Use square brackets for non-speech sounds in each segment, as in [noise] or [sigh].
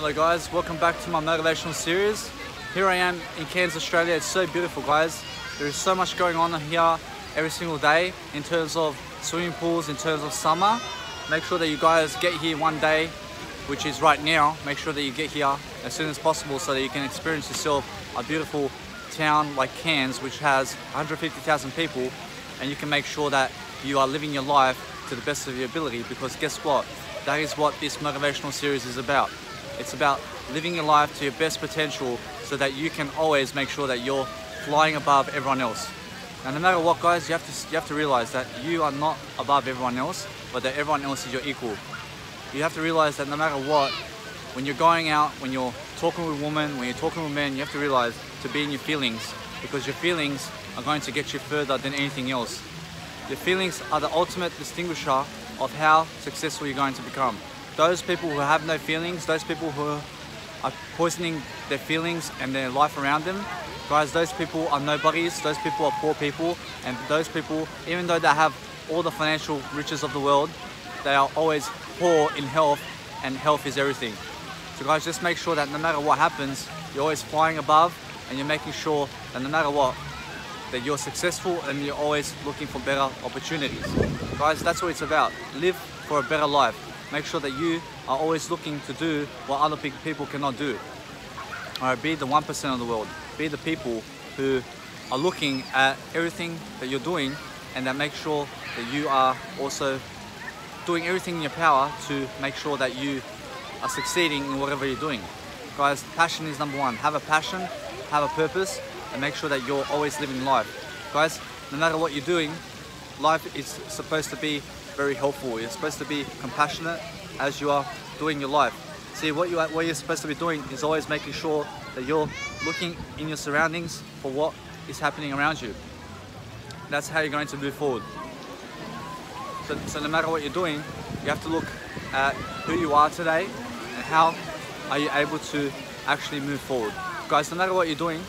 Hello guys, welcome back to my motivational series. Here I am in Cairns, Australia. It's so beautiful guys. There is so much going on here every single day in terms of swimming pools, in terms of summer. Make sure that you guys get here one day, which is right now. Make sure that you get here as soon as possible so that you can experience yourself a beautiful town like Cairns, which has 150,000 people, and you can make sure that you are living your life to the best of your ability because guess what? That is what this motivational series is about. It's about living your life to your best potential so that you can always make sure that you're flying above everyone else. And no matter what guys, you have to you have to realize that you are not above everyone else, but that everyone else is your equal. You have to realize that no matter what, when you're going out, when you're talking with women, when you're talking with men, you have to realize to be in your feelings because your feelings are going to get you further than anything else. Your feelings are the ultimate distinguisher of how successful you're going to become. Those people who have no feelings, those people who are poisoning their feelings and their life around them, guys, those people are nobodies, those people are poor people, and those people, even though they have all the financial riches of the world, they are always poor in health, and health is everything. So guys, just make sure that no matter what happens, you're always flying above, and you're making sure that no matter what, that you're successful and you're always looking for better opportunities. Guys, that's what it's about. Live for a better life. Make sure that you are always looking to do what other people cannot do. Alright, be the 1% of the world. Be the people who are looking at everything that you're doing and that make sure that you are also doing everything in your power to make sure that you are succeeding in whatever you're doing. Guys, passion is number one. Have a passion, have a purpose, and make sure that you're always living life. Guys, no matter what you're doing, life is supposed to be very helpful. You're supposed to be compassionate as you are doing your life. See, what, you, what you're supposed to be doing is always making sure that you're looking in your surroundings for what is happening around you. That's how you're going to move forward. So, so no matter what you're doing, you have to look at who you are today and how are you able to actually move forward. Guys, no matter what you're doing,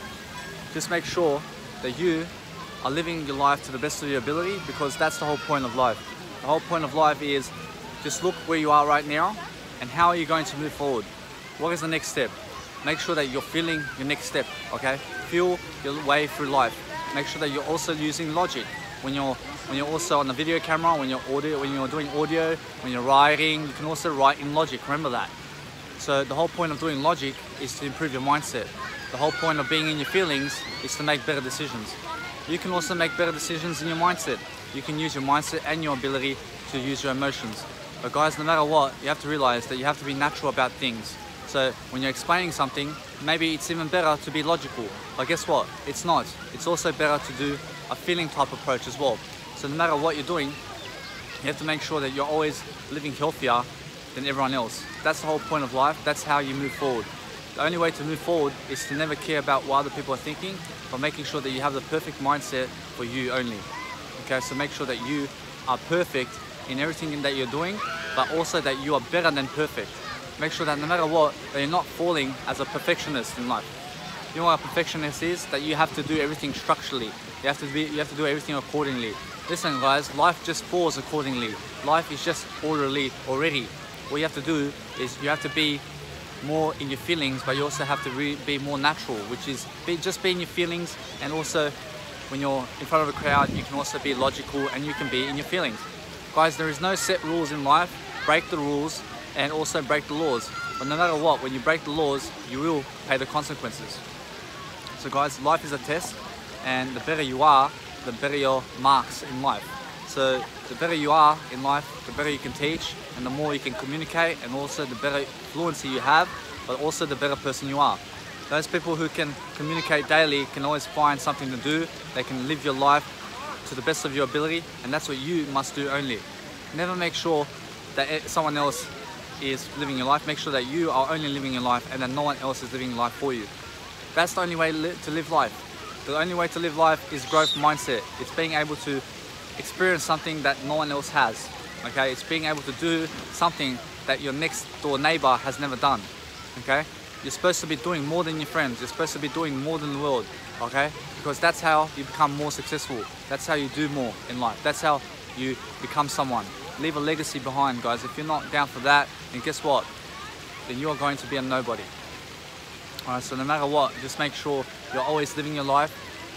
just make sure that you are living your life to the best of your ability because that's the whole point of life. The whole point of life is just look where you are right now and how are you going to move forward. What is the next step? Make sure that you're feeling your next step, okay? Feel your way through life. Make sure that you're also using logic when you're when you're also on the video camera, when you're audio, when you're doing audio, when you're writing, you can also write in logic. Remember that. So the whole point of doing logic is to improve your mindset. The whole point of being in your feelings is to make better decisions. You can also make better decisions in your mindset. You can use your mindset and your ability to use your emotions. But guys, no matter what, you have to realize that you have to be natural about things. So when you're explaining something, maybe it's even better to be logical. But guess what? It's not. It's also better to do a feeling type approach as well. So no matter what you're doing, you have to make sure that you're always living healthier than everyone else. That's the whole point of life. That's how you move forward. The only way to move forward is to never care about what other people are thinking, but making sure that you have the perfect mindset for you only. Okay, so make sure that you are perfect in everything that you're doing, but also that you are better than perfect. Make sure that no matter what, that you're not falling as a perfectionist in life. You know what a perfectionist is? That you have to do everything structurally. You have to be, you have to do everything accordingly. Listen guys, life just falls accordingly. Life is just orderly already. What you have to do is you have to be more in your feelings, but you also have to be more natural, which is be, just be in your feelings and also when you're in front of a crowd, you can also be logical and you can be in your feelings. Guys, there is no set rules in life. Break the rules and also break the laws. But no matter what, when you break the laws, you will pay the consequences. So guys, life is a test and the better you are, the better your marks in life. So the better you are in life, the better you can teach and the more you can communicate and also the better fluency you have, but also the better person you are. Those people who can communicate daily can always find something to do. They can live your life to the best of your ability and that's what you must do only. Never make sure that someone else is living your life. Make sure that you are only living your life and that no one else is living life for you. That's the only way to live life. The only way to live life is growth mindset. It's being able to experience something that no one else has. Okay, it's being able to do something that your next door neighbor has never done. Okay, you're supposed to be doing more than your friends. You're supposed to be doing more than the world. Okay, because that's how you become more successful. That's how you do more in life. That's how you become someone. Leave a legacy behind, guys. If you're not down for that, then guess what? then you are going to be a nobody. Alright, so no matter what, just make sure you're always living your life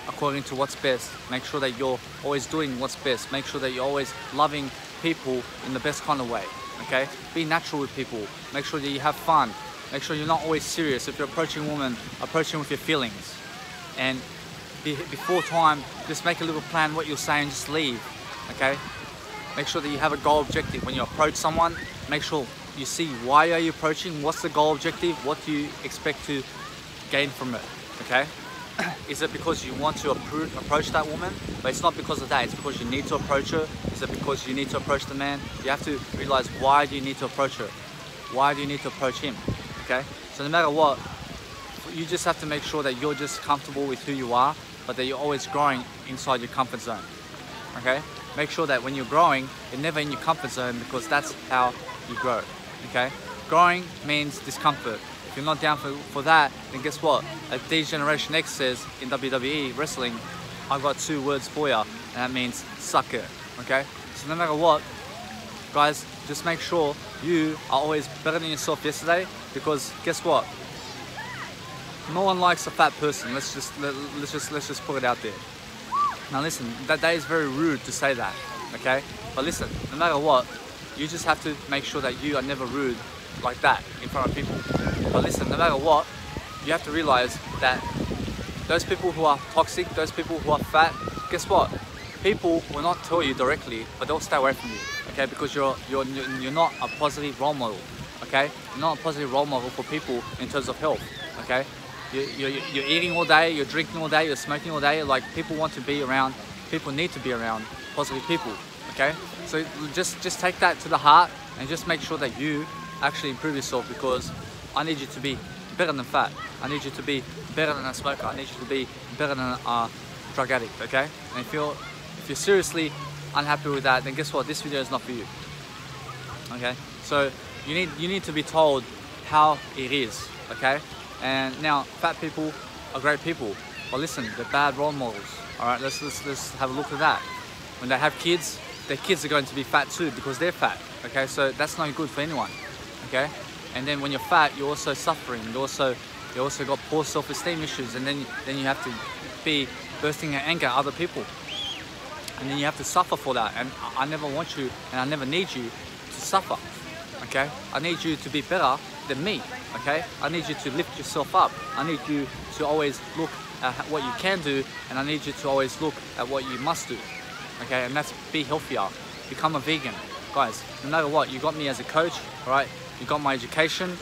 according to what's best. Make sure that you're always doing what's best. Make sure that you're always loving people in the best kind of way. Okay? Be natural with people. Make sure that you have fun. Make sure you're not always serious. If you're approaching a woman, approach them with your feelings. And be, before time, just make a little plan what you're saying, just leave. Okay? Make sure that you have a goal objective. When you approach someone, make sure you see why are you approaching, what's the goal objective, what do you expect to gain from it, okay? [clears throat] Is it because you want to approach that woman? But it's not because of that, it's because you need to approach her. Is it because you need to approach the man? You have to realize why do you need to approach her? Why do you need to approach him? Okay? So no matter what, you just have to make sure that you're just comfortable with who you are, but that you're always growing inside your comfort zone. Okay? Make sure that when you're growing, you're never in your comfort zone because that's how you grow. Okay? Growing means discomfort. If you're not down for, for that, then guess what? As D Generation X says in WWE wrestling, I've got two words for you, and that means suck it. Okay? So no matter what, guys, just make sure you are always better than yourself yesterday because guess what? No one likes a fat person. Let's just let, let's just let's just put it out there. Now listen, that, that is very rude to say that, okay? But listen, no matter what, you just have to make sure that you are never rude like that in front of people. But listen, no matter what, you have to realize that those people who are toxic, those people who are fat, guess what? People will not tell you directly, but they'll stay away from you, okay? Because you're you're you're not a positive role model, okay? You're not a positive role model for people in terms of health, okay? You're, you're, you're eating all day, you're drinking all day, you're smoking all day. Like people want to be around, people need to be around positive people. Okay, so just just take that to the heart and just make sure that you actually improve yourself because I need you to be better than fat. I need you to be better than a smoker. I need you to be better than a drug addict. Okay, and if you're if you're seriously unhappy with that, then guess what? This video is not for you. Okay, so you need you need to be told how it is. Okay, and now, fat people are great people, but listen, they're bad role models. All right, let's, let's, let's have a look at that. When they have kids, their kids are going to be fat too because they're fat. Okay, so that's not good for anyone. Okay, and then when you're fat, you're also suffering. You also you also got poor self-esteem issues, and then then you have to be bursting in anger at other people, and then you have to suffer for that. And I never want you, and I never need you to suffer. Okay, I need you to be better than me, okay? I need you to lift yourself up. I need you to always look at what you can do and I need you to always look at what you must do, okay? And that's be healthier, become a vegan. Guys, no matter what, you got me as a coach, all right? You got my education.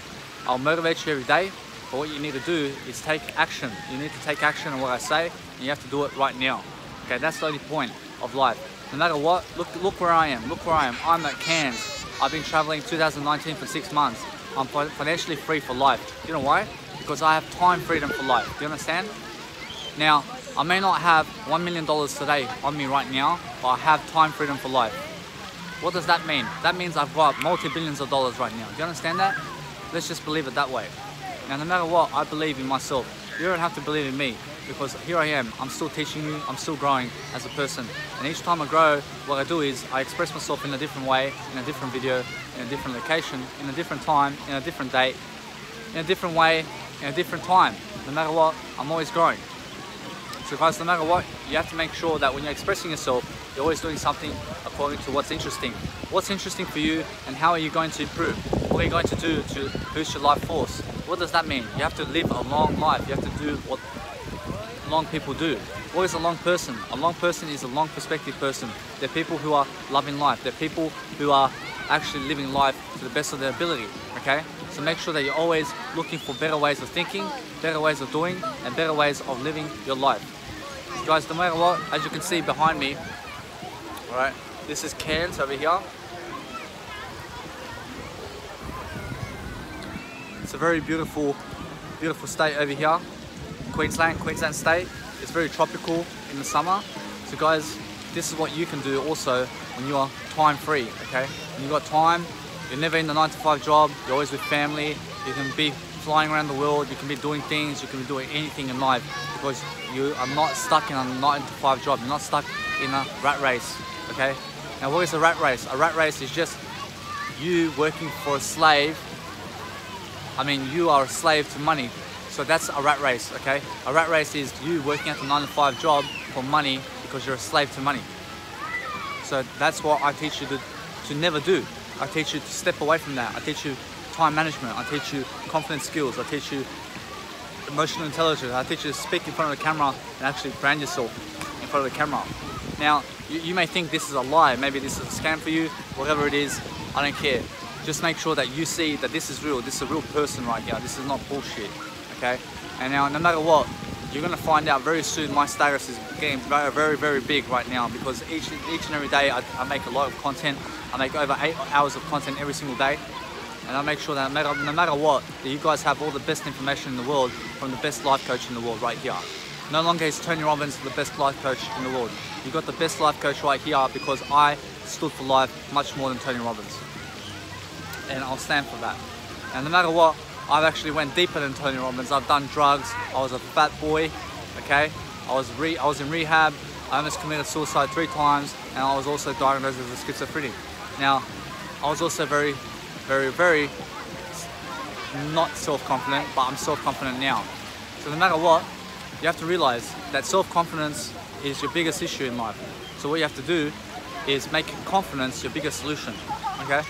I'll motivate you every day, but what you need to do is take action. You need to take action on what I say and you have to do it right now, okay? That's the only point of life. No matter what, look, look where I am, look where I am. I'm at Cairns. I've been traveling 2019 for six months. I'm financially free for life. You know why? Because I have time freedom for life. Do you understand? Now, I may not have $1 million today on me right now, but I have time freedom for life. What does that mean? That means I've got multi-billions of dollars right now. Do you understand that? Let's just believe it that way. Now, no matter what, I believe in myself. You don't have to believe in me because here I am. I'm still teaching you. I'm still growing as a person. And each time I grow, what I do is I express myself in a different way, in a different video, in a different location, in a different time, in a different date, in a different way, in a different time. No matter what, I'm always growing. So guys, no matter what, you have to make sure that when you're expressing yourself, you're always doing something according to what's interesting. What's interesting for you and how are you going to improve? What are you going to do to boost your life force? What does that mean? You have to live a long life. You have to do what long people do. What is a long person? A long person is a long perspective person. They're people who are loving life. They're people who are actually living life to the best of their ability, okay? So make sure that you're always looking for better ways of thinking, better ways of doing, and better ways of living your life. Guys, no matter what, as you can see behind me, all right, this is Cairns over here. It's a very beautiful, beautiful state over here. Queensland, Queensland state. It's very tropical in the summer. So guys, this is what you can do also when you are time free, okay? When you've got time, you're never in the nine to five job, you're always with family, you can be flying around the world, you can be doing things, you can be doing anything in life because you are not stuck in a nine to five job, you're not stuck in a rat race, okay? Now what is a rat race? A rat race is just you working for a slave I mean you are a slave to money. So that's a rat race, okay? A rat race is you working at the nine to five job for money because you're a slave to money. So that's what I teach you to, to never do. I teach you to step away from that. I teach you time management. I teach you confidence skills. I teach you emotional intelligence. I teach you to speak in front of the camera and actually brand yourself in front of the camera. Now, you, you may think this is a lie. Maybe this is a scam for you. Whatever it is, I don't care. Just make sure that you see that this is real. This is a real person right here. This is not bullshit, okay? And now, no matter what, you're gonna find out very soon my status is getting very, very, very big right now because each, each and every day I, I make a lot of content. I make over eight hours of content every single day. And I make sure that no matter, no matter what, that you guys have all the best information in the world from the best life coach in the world right here. No longer is Tony Robbins the best life coach in the world. You got the best life coach right here because I stood for life much more than Tony Robbins. And I'll stand for that. And no matter what, I've actually went deeper than Tony Robbins. I've done drugs. I was a fat boy, okay? I was re I was in rehab. I almost committed suicide three times, and I was also diagnosed as a schizophrenic. Now, I was also very, very, very not self-confident, but I'm self-confident now. So no matter what, you have to realize that self-confidence is your biggest issue in life. So what you have to do is make confidence your biggest solution, okay?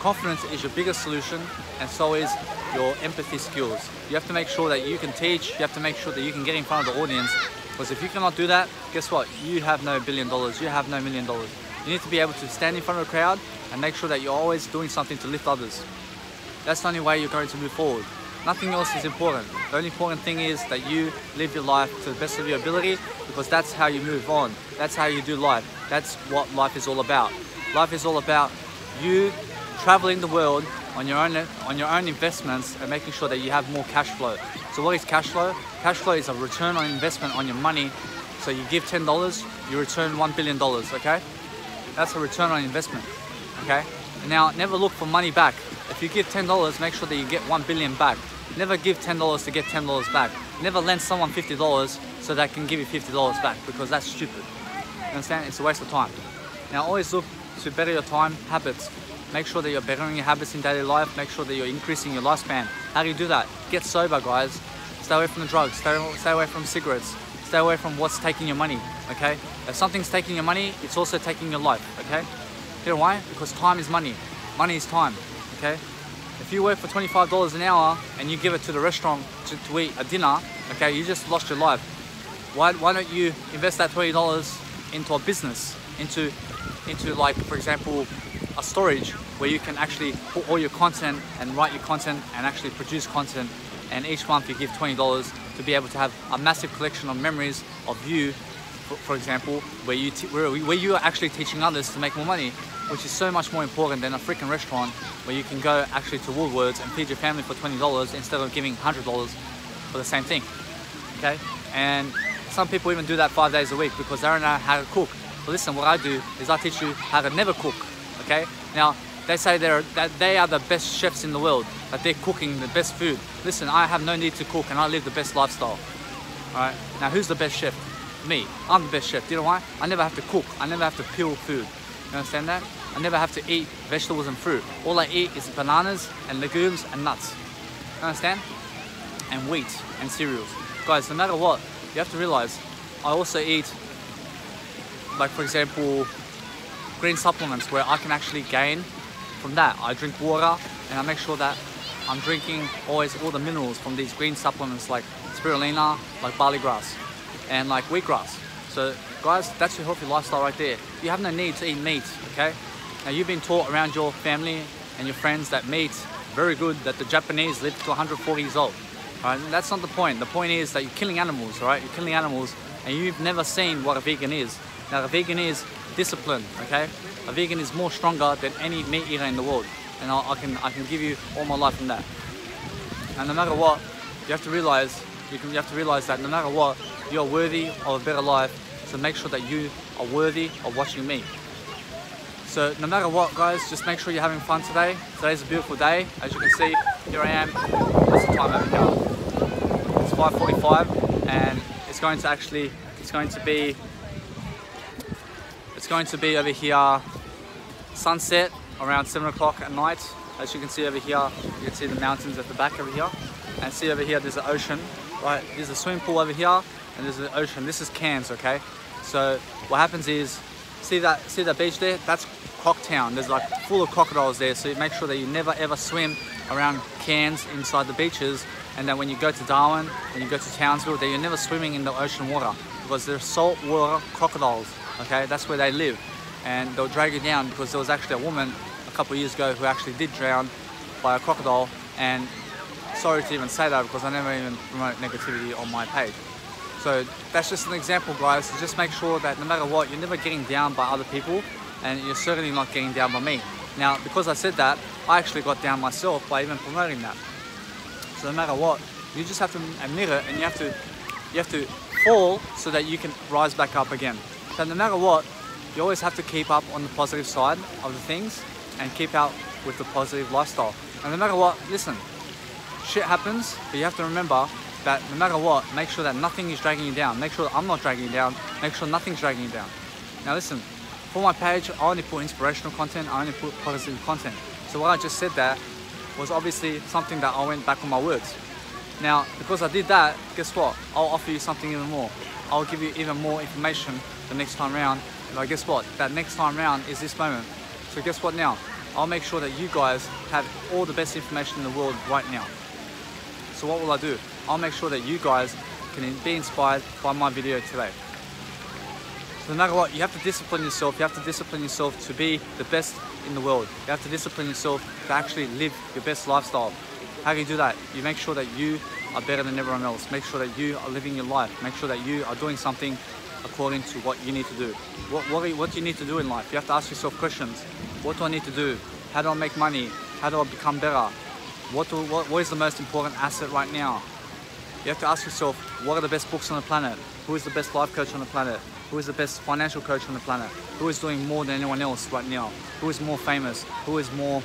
Confidence is your biggest solution and so is your empathy skills. You have to make sure that you can teach, you have to make sure that you can get in front of the audience because if you cannot do that, guess what? You have no billion dollars, you have no million dollars. You need to be able to stand in front of a crowd and make sure that you're always doing something to lift others. That's the only way you're going to move forward. Nothing else is important. The only important thing is that you live your life to the best of your ability because that's how you move on. That's how you do life. That's what life is all about. Life is all about you traveling the world on your own on your own investments and making sure that you have more cash flow. So what is cash flow? Cash flow is a return on investment on your money. So you give $10, you return $1 billion, okay? That's a return on investment, okay? Now, never look for money back. If you give $10, make sure that you get 1 billion back. Never give $10 to get $10 back. Never lend someone $50 so they can give you $50 back because that's stupid. You understand? It's a waste of time. Now, always look to better your time habits. Make sure that you're bettering your habits in daily life. Make sure that you're increasing your lifespan. How do you do that? Get sober, guys. Stay away from the drugs. Stay, stay away from cigarettes. Stay away from what's taking your money, okay? If something's taking your money, it's also taking your life, okay? You know why? Because time is money. Money is time, okay? If you work for $25 an hour and you give it to the restaurant to, to eat a dinner, okay, you just lost your life. Why, why don't you invest that $20 into a business, into, into like, for example, a storage where you can actually put all your content and write your content and actually produce content. And each month you give $20 to be able to have a massive collection of memories of you for, example where you where, where you are actually teaching others to make more money which is so much more important than a freaking restaurant where you can go actually to Woolworths and feed your family for $20 instead of giving $100 for the same thing okay? And some people even do that five days a week because they don't know how to cook. But listen what I do is I teach you how to never cook okay? Now, they say they're, that they are the best chefs in the world, that they're cooking the best food. Listen, I have no need to cook and I live the best lifestyle. All right, now who's the best chef? Me, I'm the best chef. Do you know why? I never have to cook. I never have to peel food. You understand that? I never have to eat vegetables and fruit. All I eat is bananas and legumes and nuts. You understand? And wheat and cereals. Guys, no matter what, you have to realize I also eat, like for example, green supplements where I can actually gain from that. I drink water and I make sure that I'm drinking always all the minerals from these green supplements like spirulina, like barley grass, and like wheatgrass. So guys, that's your healthy lifestyle right there. You have no need to eat meat, okay? Now you've been taught around your family and your friends that meat, very good, that the Japanese live to 140 years old. Right? That's not the point. The point is that you're killing animals, right? You're killing animals and you've never seen what a vegan is. Now a vegan is discipline, okay? A vegan is more stronger than any meat eater in the world. And I, I, can, I can give you all my life from that. And no matter what, you have to realize, you, can, you have to realize that no matter what, you're worthy of a better life. So make sure that you are worthy of watching me. So no matter what guys, just make sure you're having fun today. Today's a beautiful day. As you can see, here I am. What's the time over here? It's 5.45 and it's going to actually, it's going to be it's going to be over here sunset around 7 o'clock at night As you can see over here, you can see the mountains at the back over here. And see over here, there's an ocean, right? There's a swimming pool over here, and there's an ocean. This is Cairns, okay? So what happens is, see that see that beach there? That's Croc Town. There's like full of crocodiles there, so you make sure that you never ever swim around Cairns inside the beaches, and that when you go to Darwin, when you go to Townsville, that you're never swimming in the ocean water because they're saltwater crocodiles. Okay, that's where they live, and they'll drag you down because there was actually a woman a couple of years ago who actually did drown by a crocodile, and sorry to even say that because I never even promote negativity on my page. So that's just an example guys, so just make sure that no matter what, you're never getting down by other people and you're certainly not getting down by me. Now, because I said that, I actually got down myself by even promoting that. So no matter what, you just have to admit it and you have to you have to fall so that you can rise back up again. So no matter what, you always have to keep up on the positive side of the things and keep out with the positive lifestyle. And no matter what, listen, shit happens, but you have to remember that no matter what, make sure that nothing is dragging you down. Make sure I'm not dragging you down. Make sure nothing's dragging you down. Now listen, for my page, I only put inspirational content, I only put positive content. So what I just said there was obviously something that I went back on my words. Now, because I did that, guess what? I'll offer you something even more. I'll give you even more information the next time round. But guess what? That next time round is this moment. So guess what now? I'll make sure that you guys have all the best information in the world right now. So what will I do? I'll make sure that you guys can be inspired by my video today. So no matter what, you have to discipline yourself. You have to discipline yourself to be the best in the world. You have to discipline yourself to actually live your best lifestyle. How do you do that? You make sure that you are better than everyone else. Make sure that you are living your life. Make sure that you are doing something according to what you need to do. What, what, what do you need to do in life? You have to ask yourself questions. What do I need to do? How do I make money? How do I become better? What, do, what, what is the most important asset right now? You have to ask yourself, what are the best books on the planet? Who is the best life coach on the planet? Who is the best financial coach on the planet? Who is doing more than anyone else right now? Who is more famous? Who is more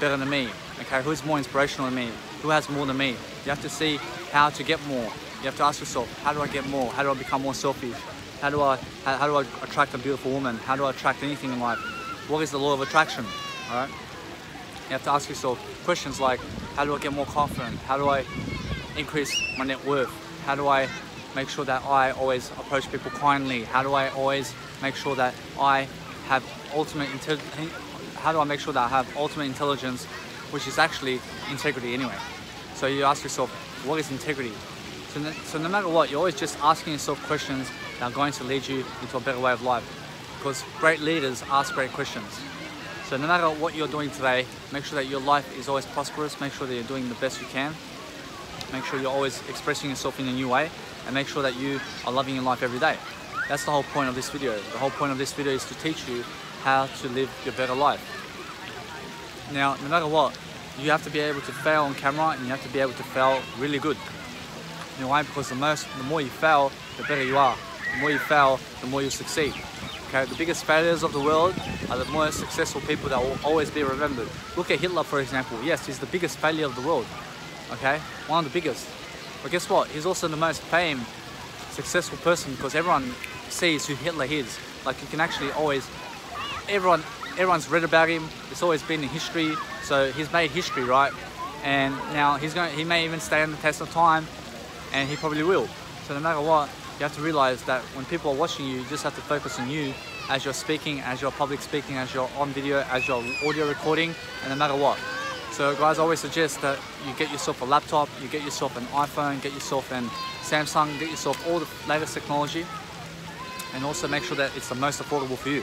better than me? Okay, who is more inspirational than me? Who has more than me? You have to see how to get more. You have to ask yourself, how do I get more? How do I become more selfish? How do I how, how do I attract a beautiful woman? How do I attract anything in life? What is the law of attraction? All right. You have to ask yourself questions like, how do I get more confident? How do I increase my net worth? How do I make sure that I always approach people kindly? How do I always make sure that I have ultimate? How do I make sure that I have ultimate intelligence, which is actually integrity anyway? So you ask yourself, what is integrity? So no, so no matter what, you're always just asking yourself questions that are going to lead you into a better way of life. Because great leaders ask great questions. So no matter what you're doing today, make sure that your life is always prosperous. Make sure that you're doing the best you can. Make sure you're always expressing yourself in a new way and make sure that you are loving your life every day. That's the whole point of this video. The whole point of this video is to teach you how to live your better life. Now, no matter what, you have to be able to fail on camera and you have to be able to fail really good. You know why? Because the most, the more you fail, the better you are. The more you fail, the more you succeed. Okay, the biggest failures of the world are the most successful people that will always be remembered. Look at Hitler, for example. Yes, he's the biggest failure of the world. Okay, one of the biggest. But guess what? He's also the most famed, successful person because everyone sees who Hitler is. Like you can actually always, everyone, everyone's read about him. It's always been in history. So he's made history, right? And now he's going. He may even stand the test of time, and he probably will. So no matter what, you have to realize that when people are watching you, you just have to focus on you as you're speaking, as you're public speaking, as you're on video, as you're audio recording, and no matter what. So guys, I always suggest that you get yourself a laptop, you get yourself an iPhone, get yourself an Samsung, get yourself all the latest technology, and also make sure that it's the most affordable for you.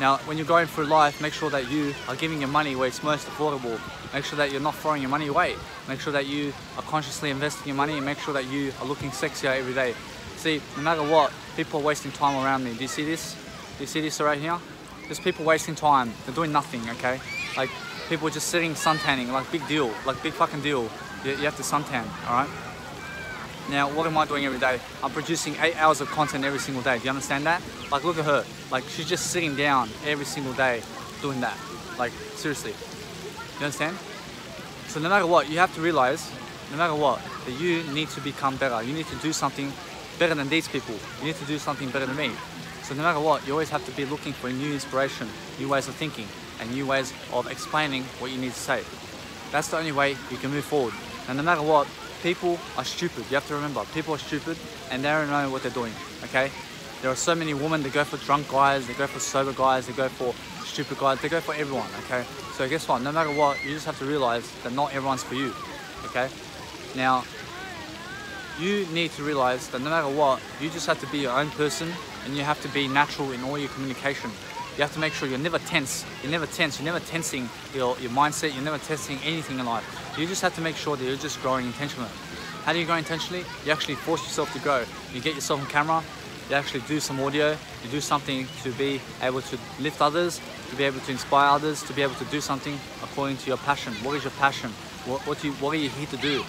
Now, when you're going through life, make sure that you are giving your money where it's most affordable. Make sure that you're not throwing your money away. Make sure that you are consciously investing your money and make sure that you are looking sexier every day. See, no matter what, people are wasting time around me. Do you see this? Do you see this right here? There's people wasting time. They're doing nothing, okay? Like, people are just sitting suntanning, like big deal, like big fucking deal. You, you have to suntan, all right? Now, what am I doing every day? I'm producing eight hours of content every single day. Do you understand that? Like, look at her. Like, she's just sitting down every single day doing that. Like, seriously. You understand? So no matter what, you have to realize, no matter what, that you need to become better. You need to do something better than these people. You need to do something better than me. So no matter what, you always have to be looking for new inspiration, new ways of thinking. and new ways of explaining what you need to say. That's the only way you can move forward. And no matter what, people are stupid. You have to remember, people are stupid and they don't know what they're doing, okay? There are so many women that go for drunk guys, they go for sober guys, they go for stupid guys, they go for everyone, okay? So guess what, no matter what, you just have to realize that not everyone's for you, okay? Now, you need to realize that no matter what, you just have to be your own person and you have to be natural in all your communication. You have to make sure you're never tense. You're never tense. You're never tensing your, your mindset. You're never testing anything in life. You just have to make sure that you're just growing intentionally. How do you grow intentionally? You actually force yourself to grow. You get yourself on camera. You actually do some audio. You do something to be able to lift others, to be able to inspire others, to be able to do something according to your passion. What is your passion? What, what, you, what are you here to do?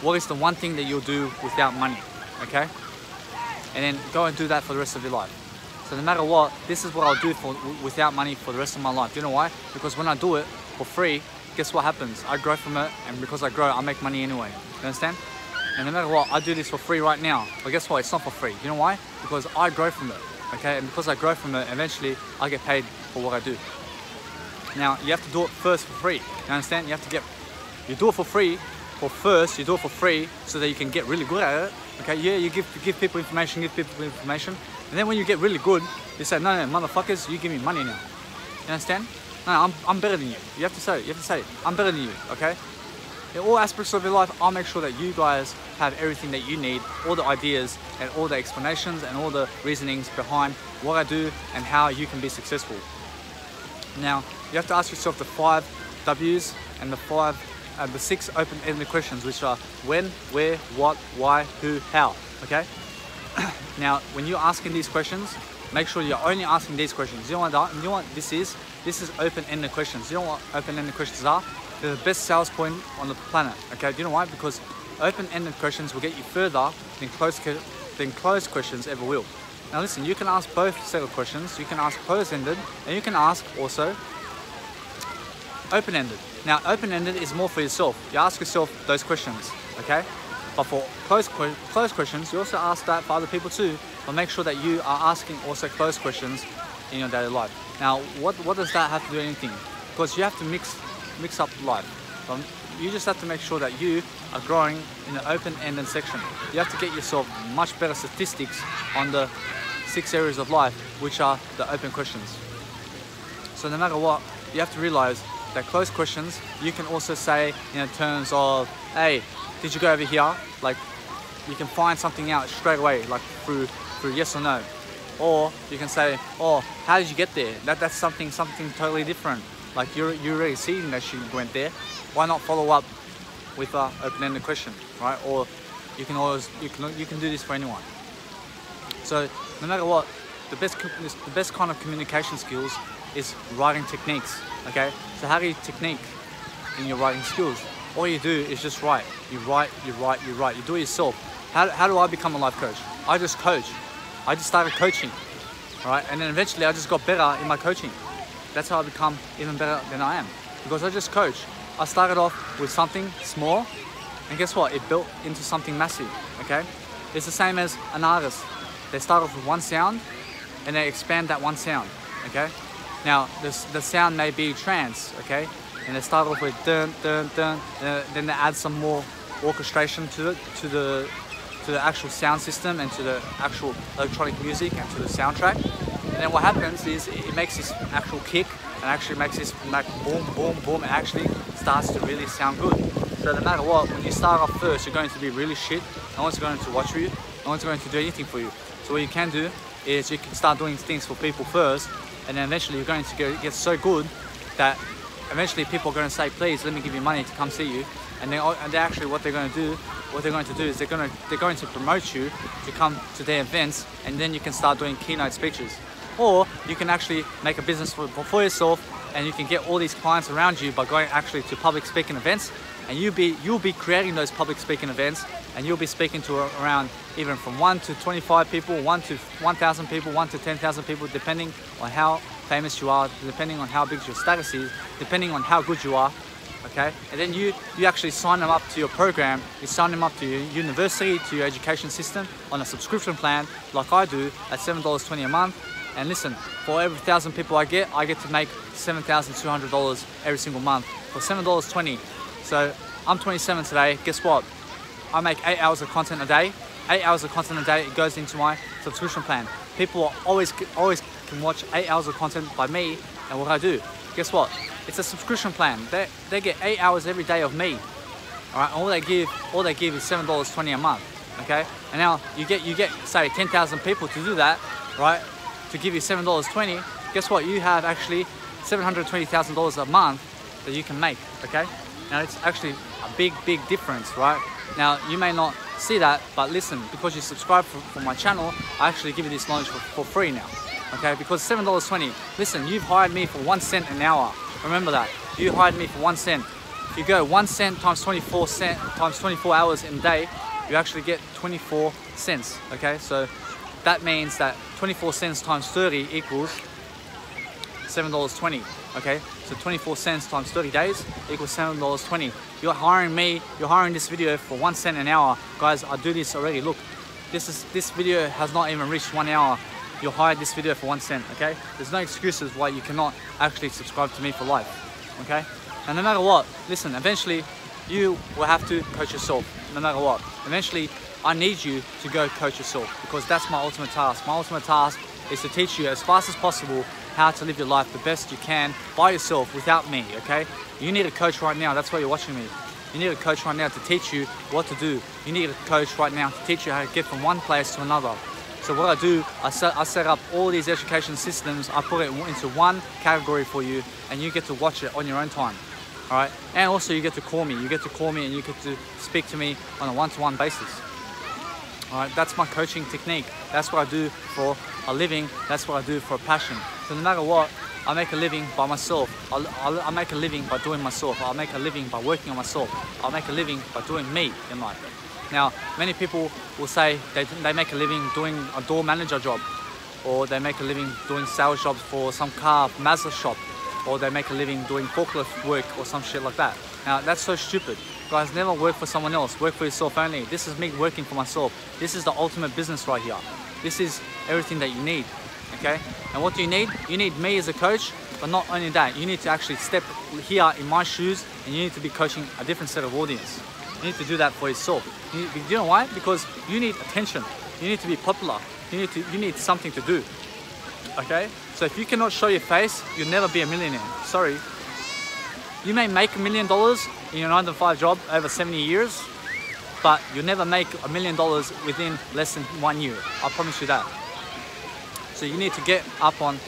What is the one thing that you'll do without money? Okay? And then go and do that for the rest of your life. So no matter what, this is what I'll do for without money for the rest of my life. Do you know why? Because when I do it for free, guess what happens? I grow from it, and because I grow, I make money anyway. You understand? And no matter what, I do this for free right now. But guess what? It's not for free. You know why? Because I grow from it. Okay, and because I grow from it, eventually I get paid for what I do. Now you have to do it first for free. You understand? You have to get, you do it for free. For first, you do it for free so that you can get really good at it. Okay, yeah, you give give people information, give people information, and then when you get really good, you say, no, no, motherfuckers, you give me money now. You understand? No, I'm, I'm better than you. You have to say, it. you have to say, it. I'm better than you. Okay? in all aspects of your life, I'll make sure that you guys have everything that you need, all the ideas and all the explanations and all the reasonings behind what I do and how you can be successful. Now, you have to ask yourself the five W's and the five, uh, the six open-ended questions, which are when, where, what, why, who, how. Okay. [clears throat] now, when you're asking these questions, make sure you're only asking these questions. You know what? that, You know what this is? This is open-ended questions. You know what open-ended questions are? They're the best sales point on the planet. Okay, do you know why? Because open-ended questions will get you further than closed, than closed questions ever will. Now listen, you can ask both set of questions. You can ask closed-ended, and you can ask also open-ended. Now, open-ended is more for yourself. You ask yourself those questions, okay? But for closed, closed questions, you also ask that for other people too, but make sure that you are asking also closed questions in your daily life. Now, what, what does that have to do with anything? Because you have to mix mix up life. Um, you just have to make sure that you are growing in the open-ended section. You have to get yourself much better statistics on the six areas of life, which are the open questions. So no matter what, you have to realize that closed questions, you can also say in terms of, hey, did you go over here? Like, you can find something out straight away, like through through yes or no. Or you can say, oh, how did you get there? That, that's something something totally different. Like you're, you're already seeing that she went there. Why not follow up with a open-ended question, right? Or you can always you can you can do this for anyone. So no matter what, the best the best kind of communication skills is writing techniques. Okay, so how do you technique in your writing skills? All you do is just write. You write, you write, you write. You do it yourself. How, how do I become a life coach? I just coach. I just started coaching, right? And then eventually I just got better in my coaching. That's how I become even better than I am. Because I just coach. I started off with something small, and guess what? It built into something massive, okay? It's the same as an artist. They start off with one sound, and they expand that one sound, okay? Now, this, the sound may be trance, okay? And they start off with dun, dun, dun, uh, then they add some more orchestration to it, to the, to the actual sound system and to the actual electronic music and to the soundtrack. And then what happens is it makes this actual kick and actually makes this like boom, boom, boom, actually starts to really sound good. So no matter what, when you start off first, you're going to be really shit. No one's going to watch you. No one's going to do anything for you. So what you can do is you can start doing things for people first, and then eventually you're going to get so good that eventually people are going to say, please, let me give you money to come see you. And they, and actually what they're going to do, what they're going to do is they're going to they're going to promote you to come to their events, and then you can start doing keynote speeches or you can actually make a business for, for yourself and you can get all these clients around you by going actually to public speaking events and you'll be you'll be creating those public speaking events and you'll be speaking to around even from 1 to 25 people 1 to 1000 people 1 to 10,000 people depending on how famous you are depending on how big your status is depending on how good you are okay and then you you actually sign them up to your program you sign them up to your university to your education system on a subscription plan like I do at $7.20 a month And listen, for every thousand people I get, I get to make $7,200 every single month for $7.20. So I'm 27 today. Guess what? I make eight hours of content a day. Eight hours of content a day. It goes into my subscription plan. People are always always can watch eight hours of content by me and what I do. Guess what? It's a subscription plan. They, they get eight hours every day of me. All right. All they give all they give is seven dollars twenty a month. Okay. And now you get you get say 10,000 people to do that, right? To give you seven dollars twenty. Guess what? You have actually seven hundred twenty thousand dollars a month that you can make. Okay. Now it's actually a big big difference, right? Now you may not see that, but listen, because you subscribe for, for my channel, I actually give you this knowledge for, for free now. Okay, because $7.20, listen, you've hired me for one cent an hour. Remember that. You hired me for one cent. If you go one cent times 24 cent times 24 hours in a day, you actually get 24 cents. Okay, so that means that 24 cents times 30 equals $7.20. Okay, so 24 cents times 30 days equals $7.20. You're hiring me, you're hiring this video for one cent an hour. Guys, I do this already. Look, this is this video has not even reached one hour. You hired this video for one cent, okay? There's no excuses why you cannot actually subscribe to me for life, okay? And no matter what, listen, eventually you will have to coach yourself, no matter what. Eventually, I need you to go coach yourself because that's my ultimate task. My ultimate task is to teach you as fast as possible how to live your life the best you can by yourself without me, okay? You need a coach right now, that's why you're watching me. You need a coach right now to teach you what to do. You need a coach right now to teach you how to get from one place to another. So what I do, I set, I set up all these education systems, I put it into one category for you and you get to watch it on your own time. All right, and also you get to call me. You get to call me and you get to speak to me on a one-to-one basis. All right, that's my coaching technique. That's what I do for a living. That's what I do for a passion. So no matter what, I make a living by myself. I'll, I'll, i make a living by doing myself. I'll make a living by working on myself. I'll make a living by doing me in life. Now, many people will say they, they make a living doing a door manager job, or they make a living doing sales jobs for some car Mazda shop, or they make a living doing forklift work or some shit like that. Now, that's so stupid. Guys, never work for someone else. Work for yourself only. This is me working for myself. This is the ultimate business right here. This is everything that you need okay? And what do you need? You need me as a coach, but not only that, you need to actually step here in my shoes and you need to be coaching a different set of audience. You need to do that for yourself. You, you know why? Because you need attention. You need to be popular. You need to. You need something to do. Okay. So if you cannot show your face, you'll never be a millionaire. Sorry. You may make a million dollars in your nine to five job over 70 years, but you'll never make a million dollars within less than one year. I promise you that. So you need to get up on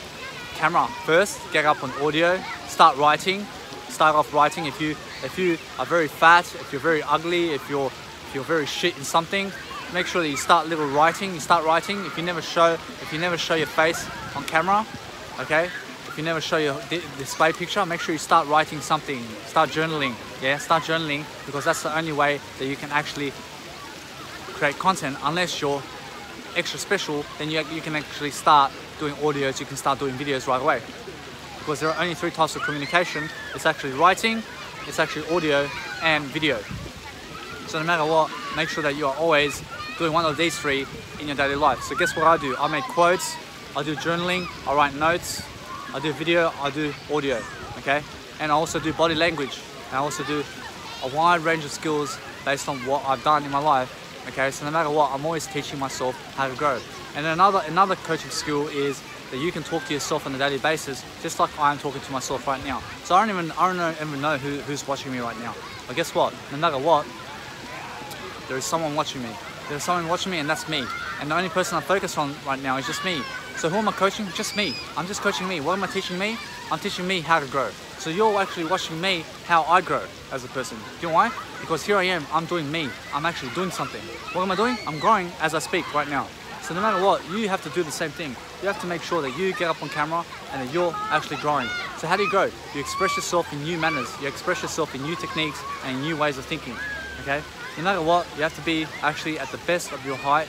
camera first, get up on audio, start writing, start off writing. If you if you are very fat, if you're very ugly, if you're if you're very shit in something, make sure that you start little writing. You start writing. If you never show if you never show your face on camera, okay. If you never show your display picture, make sure you start writing something. Start journaling. Yeah, start journaling because that's the only way that you can actually create content unless you're extra special, then you, you can actually start doing audios, you can start doing videos right away. Because there are only three types of communication. It's actually writing, it's actually audio, and video. So no matter what, make sure that you are always doing one of these three in your daily life. So guess what I do? I make quotes, I do journaling, I write notes, I do video, I do audio, okay? And I also do body language. I also do a wide range of skills based on what I've done in my life Okay, so no matter what, I'm always teaching myself how to grow. And another another coaching skill is that you can talk to yourself on a daily basis, just like I'm talking to myself right now. So I don't even I don't even know who, who's watching me right now. But guess what? No matter what, there is someone watching me. There's someone watching me, and that's me. And the only person I focus on right now is just me. So who am I coaching? Just me. I'm just coaching me. What am I teaching me? I'm teaching me how to grow. So you're actually watching me how I grow as a person. Do you know why? Because here I am, I'm doing me. I'm actually doing something. What am I doing? I'm growing as I speak right now. So no matter what, you have to do the same thing. You have to make sure that you get up on camera and that you're actually growing. So how do you grow? You express yourself in new manners. You express yourself in new techniques and new ways of thinking. Okay? No matter what, you have to be actually at the best of your height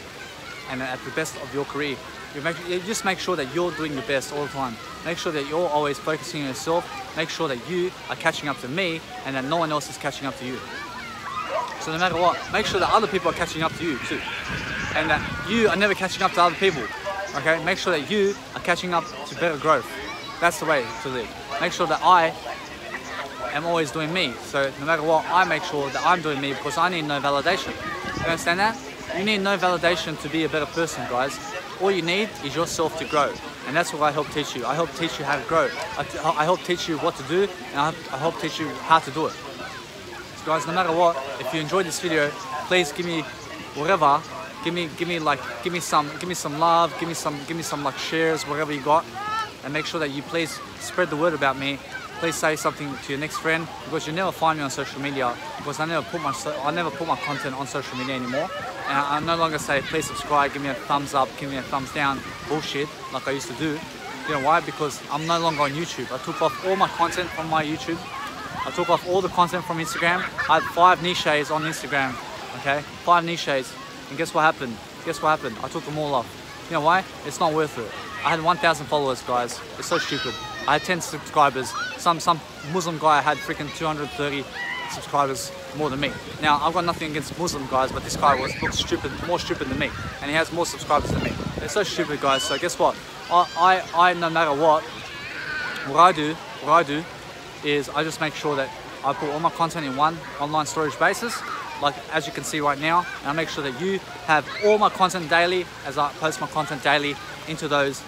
and at the best of your career. You, make, you just make sure that you're doing your best all the time. Make sure that you're always focusing on yourself. Make sure that you are catching up to me and that no one else is catching up to you. So no matter what, make sure that other people are catching up to you too. And that you are never catching up to other people. Okay, make sure that you are catching up to better growth. That's the way to live. Make sure that I am always doing me. So no matter what, I make sure that I'm doing me because I need no validation. You understand that? You need no validation to be a better person, guys. All you need is yourself to grow. And that's what I help teach you. I help teach you how to grow. I, help teach you what to do, and I, I help teach you how to do it. So guys, no matter what, if you enjoyed this video, please give me whatever. Give me, give me like, give me some, give me some love. Give me some, give me some like shares, whatever you got, and make sure that you please spread the word about me please say something to your next friend because you never find me on social media because I never put my I never put my content on social media anymore. And I, I no longer say please subscribe give me a thumbs up give me a thumbs down bullshit like I used to do. You know why? Because I'm no longer on YouTube. I took off all my content from my YouTube. I took off all the content from Instagram. I had five niches on Instagram okay? Five niches. And guess what happened? Guess what happened? I took them all off. You know why? It's not worth it. I had 1,000 followers guys. It's so stupid I had 10 subscribers. Some some Muslim guy had freaking 230 subscribers more than me. Now I've got nothing against Muslim guys, but this guy was looks stupid, more stupid than me, and he has more subscribers than me. They're so stupid, guys. So guess what? I I, I no matter what, what I do, what I do, is I just make sure that I put all my content in one online storage basis like as you can see right now and I make sure that you have all my content daily as I post my content daily into those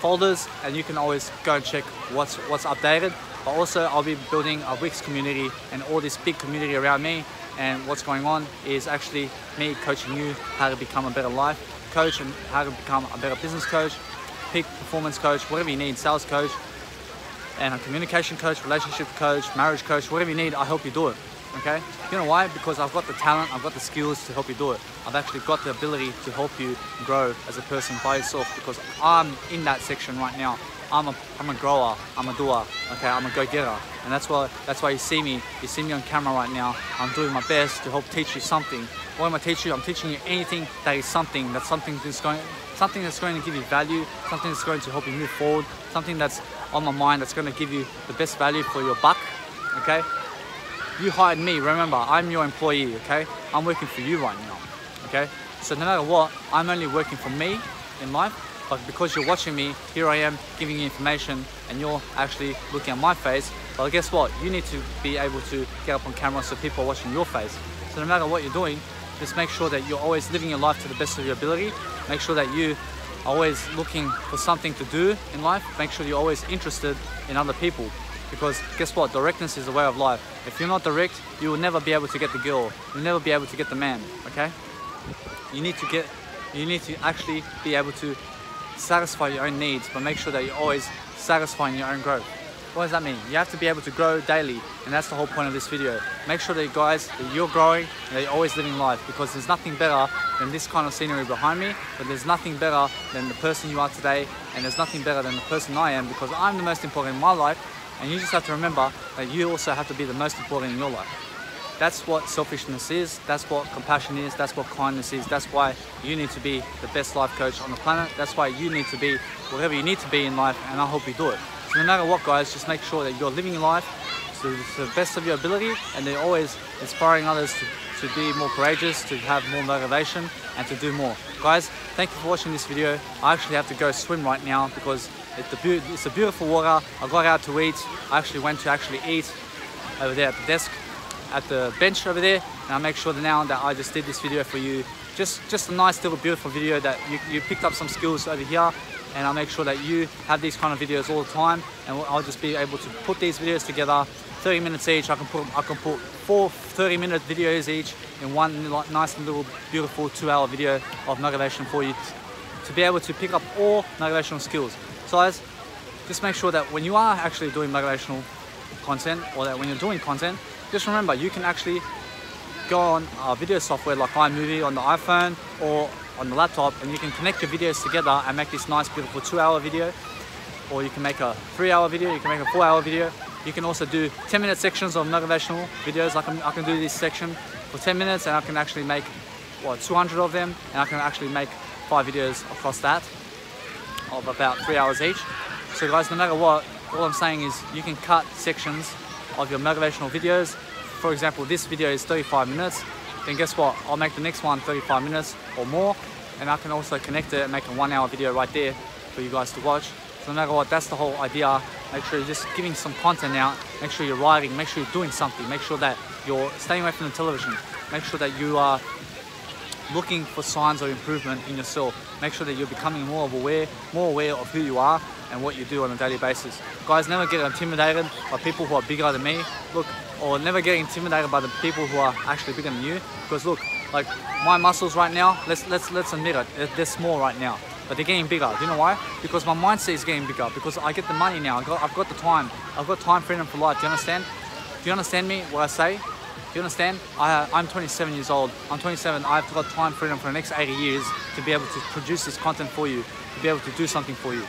folders and you can always go and check what's what's updated. But also I'll be building a Wix community and all this big community around me. And what's going on is actually me coaching you how to become a better life coach and how to become a better business coach peak performance coach whatever you need sales coach and a communication coach relationship coach marriage coach whatever you need I help you do it okay? You know why? Because I've got the talent, I've got the skills to help you do it. I've actually got the ability to help you grow as a person by yourself because I'm in that section right now. I'm a, I'm a grower, I'm a doer, okay, I'm a go-getter. And that's why, that's why you see me, you see me on camera right now. I'm doing my best to help teach you something. What am I teaching you? I'm teaching you anything that is something, that's something that's going, something that's going to give you value, something that's going to help you move forward, something that's on my mind that's going to give you the best value for your buck, okay? You hired me, remember, I'm your employee, okay? I'm working for you right now, okay? So no matter what, I'm only working for me in life, but because you're watching me, here I am giving you information and you're actually looking at my face. But guess what? You need to be able to get up on camera so people are watching your face. So no matter what you're doing, just make sure that you're always living your life to the best of your ability. Make sure that you are always looking for something to do in life. Make sure you're always interested in other people because guess what? Directness is a way of life. If you're not direct you will never be able to get the girl. You'll never be able to get the man okay? You need to get you need to actually be able to satisfy your own needs but make sure that you're always satisfying your own growth. What does that mean? You have to be able to grow daily and that's the whole point of this video. Make sure that you guys that you're growing that you're always living life because there's nothing better than this kind of scenery behind me but there's nothing better than the person you are today and there's nothing better than the person I am because I'm the most important in my life and you just have to remember that you also have to be the most important in your life. That's what selfishness is, that's what compassion is, that's what kindness is, that's why you need to be the best life coach on the planet, that's why you need to be whatever you need to be in life and I'll help you do it. So no matter what guys, just make sure that you're living your life to, the best of your ability and then always inspiring others to, to be more courageous, to have more motivation and to do more. Guys, thank you for watching this video. I actually have to go swim right now because it's a beautiful water. I got out to eat. I actually went to actually eat over there at the desk, at the bench over there. And I make sure that now that I just did this video for you. Just, just a nice little beautiful video that you, you picked up some skills over here and I'll make sure that you have these kind of videos all the time and I'll just be able to put these videos together 30 minutes each I can put I can put four 30 minute videos each in one nice little beautiful two hour video of motivation for you to be able to pick up all motivational skills just make sure that when you are actually doing motivational content or that when you're doing content, just remember you can actually go on a video software like iMovie on the iPhone or on the laptop and you can connect your videos together and make this nice beautiful two hour video or you can make a three hour video, you can make a four hour video. You can also do 10 minute sections of motivational videos. I can, I can do this section for 10 minutes and I can actually make what 200 of them and I can actually make five videos across that of about three hours each. So guys, no matter what, all I'm saying is you can cut sections of your motivational videos. For example, this video is 35 minutes. Then guess what? I'll make the next one 35 minutes or more. and I can also connect it and make a one hour video right there for you guys to watch. So no matter what, that's the whole idea. Make sure you're just giving some content out. Make sure you're writing. Make sure you're doing something. Make sure that you're staying away from the television. Make sure that you are looking for signs of improvement in yourself. Make sure that you're becoming more aware, more aware of who you are and what you do on a daily basis. Guys, never get intimidated by people who are bigger than me. Look, or never get intimidated by the people who are actually bigger than you. Because look, like my muscles right now, let's let's let's admit it, they're small right now. But they're getting bigger. Do you know why? Because my mindset is getting bigger. Because I get the money now. I've got, I've got the time. I've got time freedom for life. Do you understand? Do you understand me? What I say? Do you understand? I, I'm 27 years old. I'm 27. I've got time freedom for the next 80 years to be able to produce this content for you, to be able to do something for you.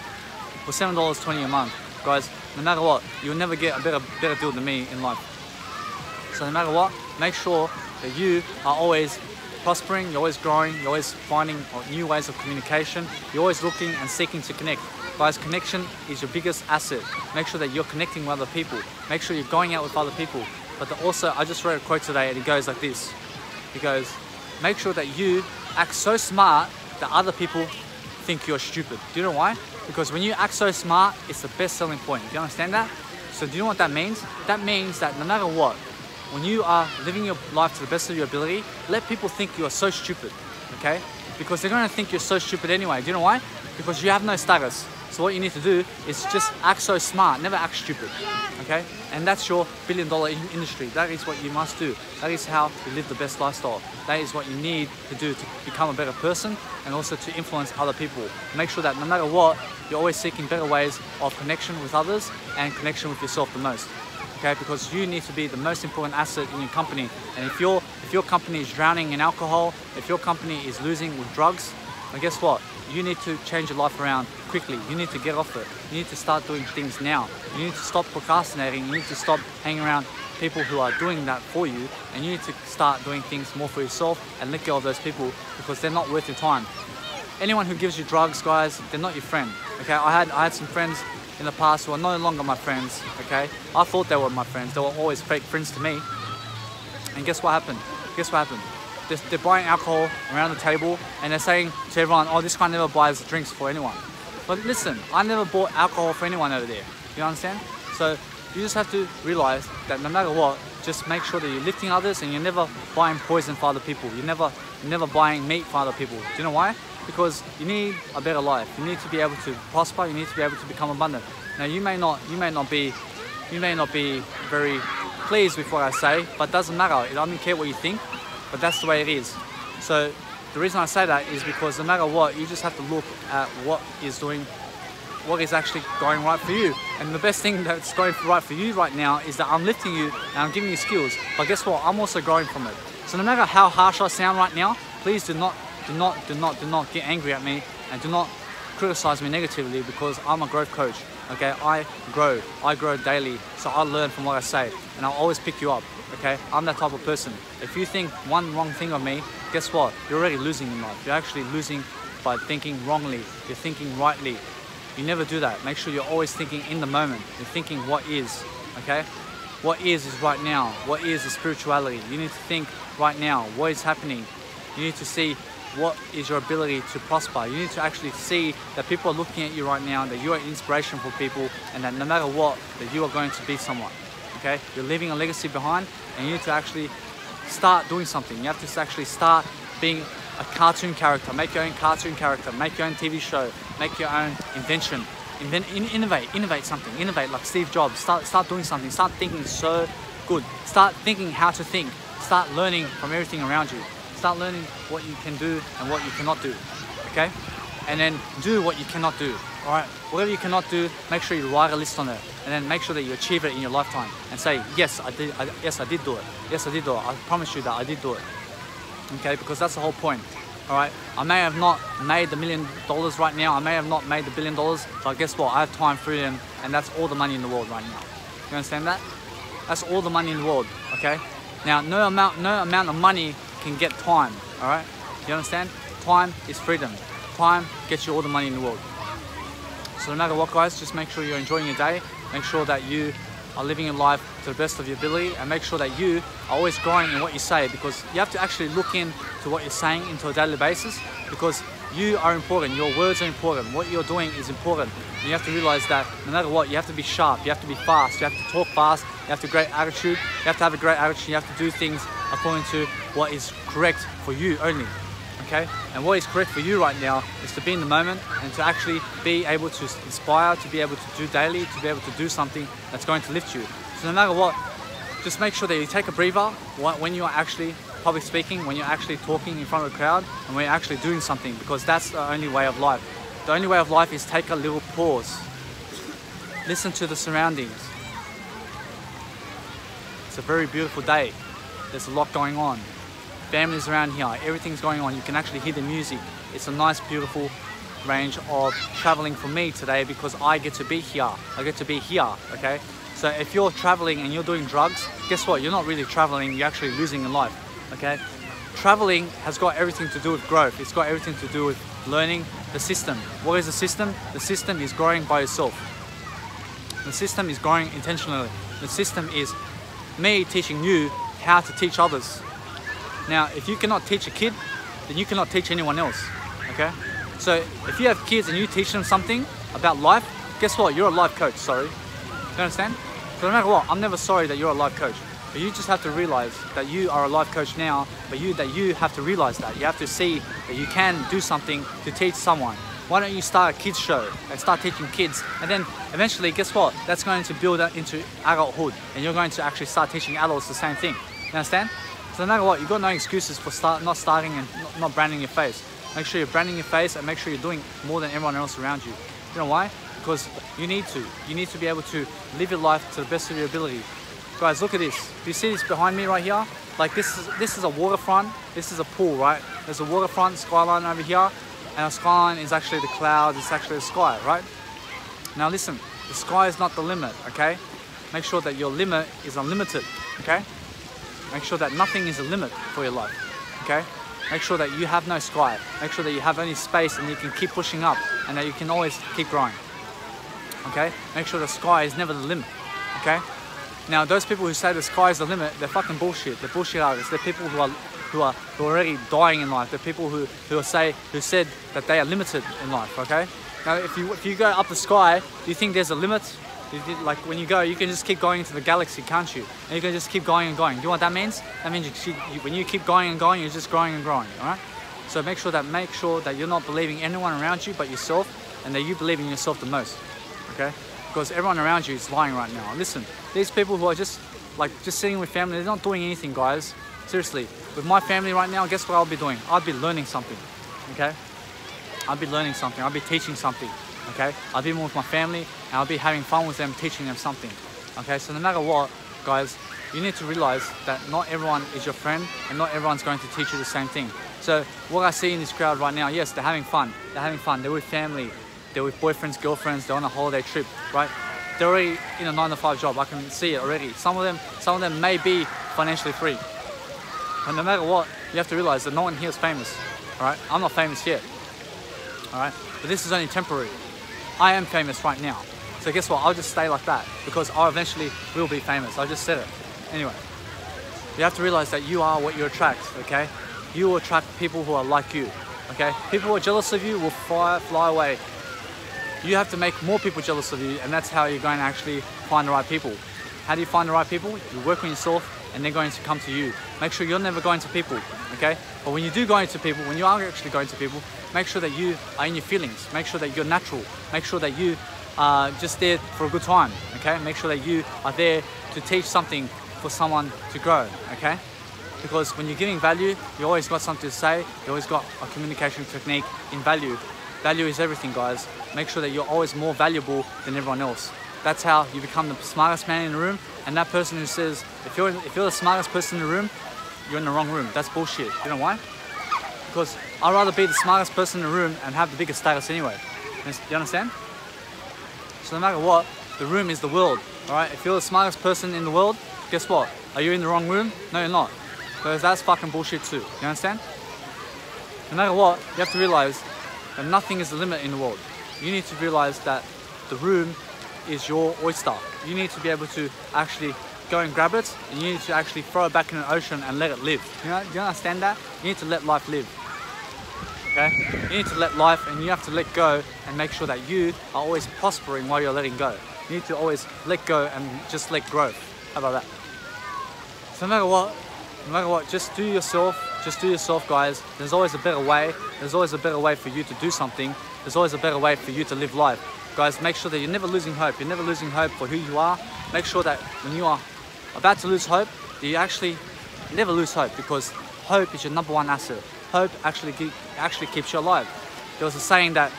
For $7.20 a month, guys, no matter what, you'll never get a better, better deal than me in life. So no matter what, make sure that you are always prospering, you're always growing, you're always finding new ways of communication, you're always looking and seeking to connect. Guys, connection is your biggest asset. Make sure that you're connecting with other people. Make sure you're going out with other people. But also, I just read a quote today and it goes like this. It goes, make sure that you act so smart that other people think you're stupid. Do you know why? Because when you act so smart, it's the best selling point. Do you understand that? So do you know what that means? That means that no matter what, when you are living your life to the best of your ability, let people think you are so stupid, okay? Because they're gonna think you're so stupid anyway. Do you know why? Because you have no status. So what you need to do is just act so smart, never act stupid, okay? And that's your billion dollar industry. That is what you must do. That is how you live the best lifestyle. That is what you need to do to become a better person and also to influence other people. Make sure that no matter what, you're always seeking better ways of connection with others and connection with yourself the most okay? Because you need to be the most important asset in your company. And if your if your company is drowning in alcohol, if your company is losing with drugs, then guess what? You need to change your life around quickly. You need to get off it. You need to start doing things now. You need to stop procrastinating. You need to stop hanging around people who are doing that for you. And you need to start doing things more for yourself and let go of those people because they're not worth your time. Anyone who gives you drugs, guys, they're not your friend. Okay, I had I had some friends in the past who are no longer my friends, okay? I thought they were my friends. They were always fake friends to me. And guess what happened? Guess what happened? They're, they're buying alcohol around the table and they're saying to everyone, oh, this guy never buys drinks for anyone. But listen, I never bought alcohol for anyone over there. You understand? So you just have to realize that no matter what, just make sure that you're lifting others and you're never buying poison for other people. You're never, you're never buying meat for other people. Do you know why? because you need a better life. You need to be able to prosper. You need to be able to become abundant. Now you may not, you may not be, you may not be very pleased with what I say, but it doesn't matter. I don't care what you think, but that's the way it is. So the reason I say that is because no matter what, you just have to look at what is doing, what is actually going right for you. And the best thing that's going right for you right now is that I'm lifting you and I'm giving you skills. But guess what? I'm also growing from it. So no matter how harsh I sound right now, please do not do not, do not, do not get angry at me and do not criticize me negatively because I'm a growth coach. Okay, I grow, I grow daily, so I learn from what I say, and I'll always pick you up. Okay, I'm that type of person. If you think one wrong thing of me, guess what? You're already losing in life. You're actually losing by thinking wrongly. You're thinking rightly. You never do that. Make sure you're always thinking in the moment. You're thinking what is. Okay, what is is right now. What is is spirituality. You need to think right now. What is happening? You need to see what is your ability to prosper. You need to actually see that people are looking at you right now, that you are inspiration for people, and that no matter what, that you are going to be someone. Okay? You're leaving a legacy behind, and you need to actually start doing something. You have to actually start being a cartoon character. Make your own cartoon character. Make your own TV show. Make your own invention. Invent, in, innovate, innovate something. Innovate like Steve Jobs. Start, start doing something. Start thinking so good. Start thinking how to think. Start learning from everything around you start learning what you can do and what you cannot do, okay? And then do what you cannot do, all right? Whatever you cannot do, make sure you write a list on it, and then make sure that you achieve it in your lifetime, and say, yes, I did, I, yes, I did do it. Yes, I did do it. I promise you that I did do it, okay? Because that's the whole point. All right, I may have not made the million dollars right now. I may have not made the billion dollars, but guess what? I have time, freedom, and that's all the money in the world right now. You understand that? That's all the money in the world. Okay. Now, no amount, no amount of money can get time, all right? You understand? Time is freedom. Time gets you all the money in the world. So no matter what, guys, just make sure you're enjoying your day. Make sure that you are living your life to the best of your ability and make sure that you are always growing in what you say because you have to actually look into what you're saying into a daily basis because you are important. Your words are important. What you're doing is important. And you have to realize that no matter what, you have to be sharp. You have to be fast. You have to talk fast. You have to great attitude. You have to have a great attitude. You have to do things according to what is correct for you only. Okay? And what is correct for you right now is to be in the moment and to actually be able to inspire, to be able to do daily, to be able to do something that's going to lift you. So no matter what, just make sure that you take a breather when you are actually public speaking, when you're actually talking in front of a crowd, and when you're actually doing something, because that's the only way of life. The only way of life is take a little pause. Listen to the surroundings. It's a very beautiful day. There's a lot going on. Families around here, everything's going on. You can actually hear the music. It's a nice, beautiful range of traveling for me today because I get to be here. I get to be here, okay? So if you're traveling and you're doing drugs, guess what? You're not really traveling, you're actually losing your life okay? Traveling has got everything to do with growth. It's got everything to do with learning the system. What is the system? The system is growing by yourself. The system is growing intentionally. The system is me teaching you how to teach others. Now, if you cannot teach a kid, then you cannot teach anyone else, okay? So if you have kids and you teach them something about life, guess what? You're a life coach, sorry. Do you understand? So no matter what, I'm never sorry that you're a life coach. But you just have to realize that you are a life coach now, but you that you have to realize that. You have to see that you can do something to teach someone. Why don't you start a kids show and start teaching kids and then eventually guess what? That's going to build up into adulthood and you're going to actually start teaching adults the same thing. You understand? So no matter what, you've got no excuses for start, not starting and not branding your face. Make sure you're branding your face and make sure you're doing more than everyone else around you. You know why? Because you need to. You need to be able to live your life to the best of your ability. Guys, look at this. Do you see this behind me right here? Like this is this is a waterfront. This is a pool, right? There's a waterfront skyline over here, and a skyline is actually the clouds. It's actually the sky, right? Now listen, the sky is not the limit, okay? Make sure that your limit is unlimited, okay? Make sure that nothing is a limit for your life, okay? Make sure that you have no sky. Make sure that you have only space and you can keep pushing up and that you can always keep growing, okay? Make sure the sky is never the limit, okay? Now, those people who say the sky is the limit, they're fucking bullshit. They're bullshit artists. They're people who are who are, who are already dying in life. They're people who, who say who said that they are limited in life. Okay. Now, if you if you go up the sky, do you think there's a limit? Like when you go, you can just keep going into the galaxy, can't you? And you can just keep going and going. Do you know what that means? That means you, you, when you keep going and going, you're just growing and growing. All right. So make sure that make sure that you're not believing anyone around you but yourself, and that you believe in yourself the most. Okay because everyone around you is lying right now. Listen, these people who are just like just sitting with family, they're not doing anything, guys. Seriously, with my family right now, guess what I'll be doing? I'll be learning something, okay? I'll be learning something. I'll be teaching something, okay? I'll be more with my family and I'll be having fun with them, teaching them something, okay? So no matter what, guys, you need to realize that not everyone is your friend and not everyone's going to teach you the same thing. So what I see in this crowd right now, yes, they're having fun. They're having fun. They're with family they're with boyfriends, girlfriends, they're on a holiday trip, right? They're already in a nine to five job. I can see it already. Some of them, some of them may be financially free. And no matter what, you have to realize that no one here is famous, all right? I'm not famous yet, all right? But this is only temporary. I am famous right now. So guess what? I'll just stay like that because I eventually will be famous. I just said it. Anyway, you have to realize that you are what you attract, okay? You will attract people who are like you, okay? People who are jealous of you will fly, fly away you have to make more people jealous of you and that's how you're going to actually find the right people. How do you find the right people? You work on yourself and they're going to come to you. Make sure you're never going to people, okay? But when you do go into people, when you are actually going to people, make sure that you are in your feelings. Make sure that you're natural. Make sure that you are just there for a good time, okay? Make sure that you are there to teach something for someone to grow, okay? Because when you're giving value, you always got something to say, you always got a communication technique in value Value is everything, guys. Make sure that you're always more valuable than everyone else. That's how you become the smartest man in the room. And that person who says, if you're, if you're the smartest person in the room, you're in the wrong room. That's bullshit. You know why? Because I'd rather be the smartest person in the room and have the biggest status anyway. Do you understand? So no matter what, the room is the world. Alright? If you're the smartest person in the world, guess what? Are you in the wrong room? No, you're not. Because that's fucking bullshit too. You understand? No matter what, you have to realize that nothing is the limit in the world. You need to realize that the room is your oyster. You need to be able to actually go and grab it and you need to actually throw it back in the ocean and let it live. You know, you understand that? You need to let life live. Okay? You need to let life and you have to let go and make sure that you are always prospering while you're letting go. You need to always let go and just let growth. How about that? So no matter what, no matter what, just do yourself, just do yourself guys. There's always a better way. There's always a better way for you to do something. There's always a better way for you to live life. Guys, make sure that you're never losing hope. You're never losing hope for who you are. Make sure that when you are about to lose hope, you actually never lose hope because hope is your number one asset. Hope actually actually keeps you alive. There was a saying that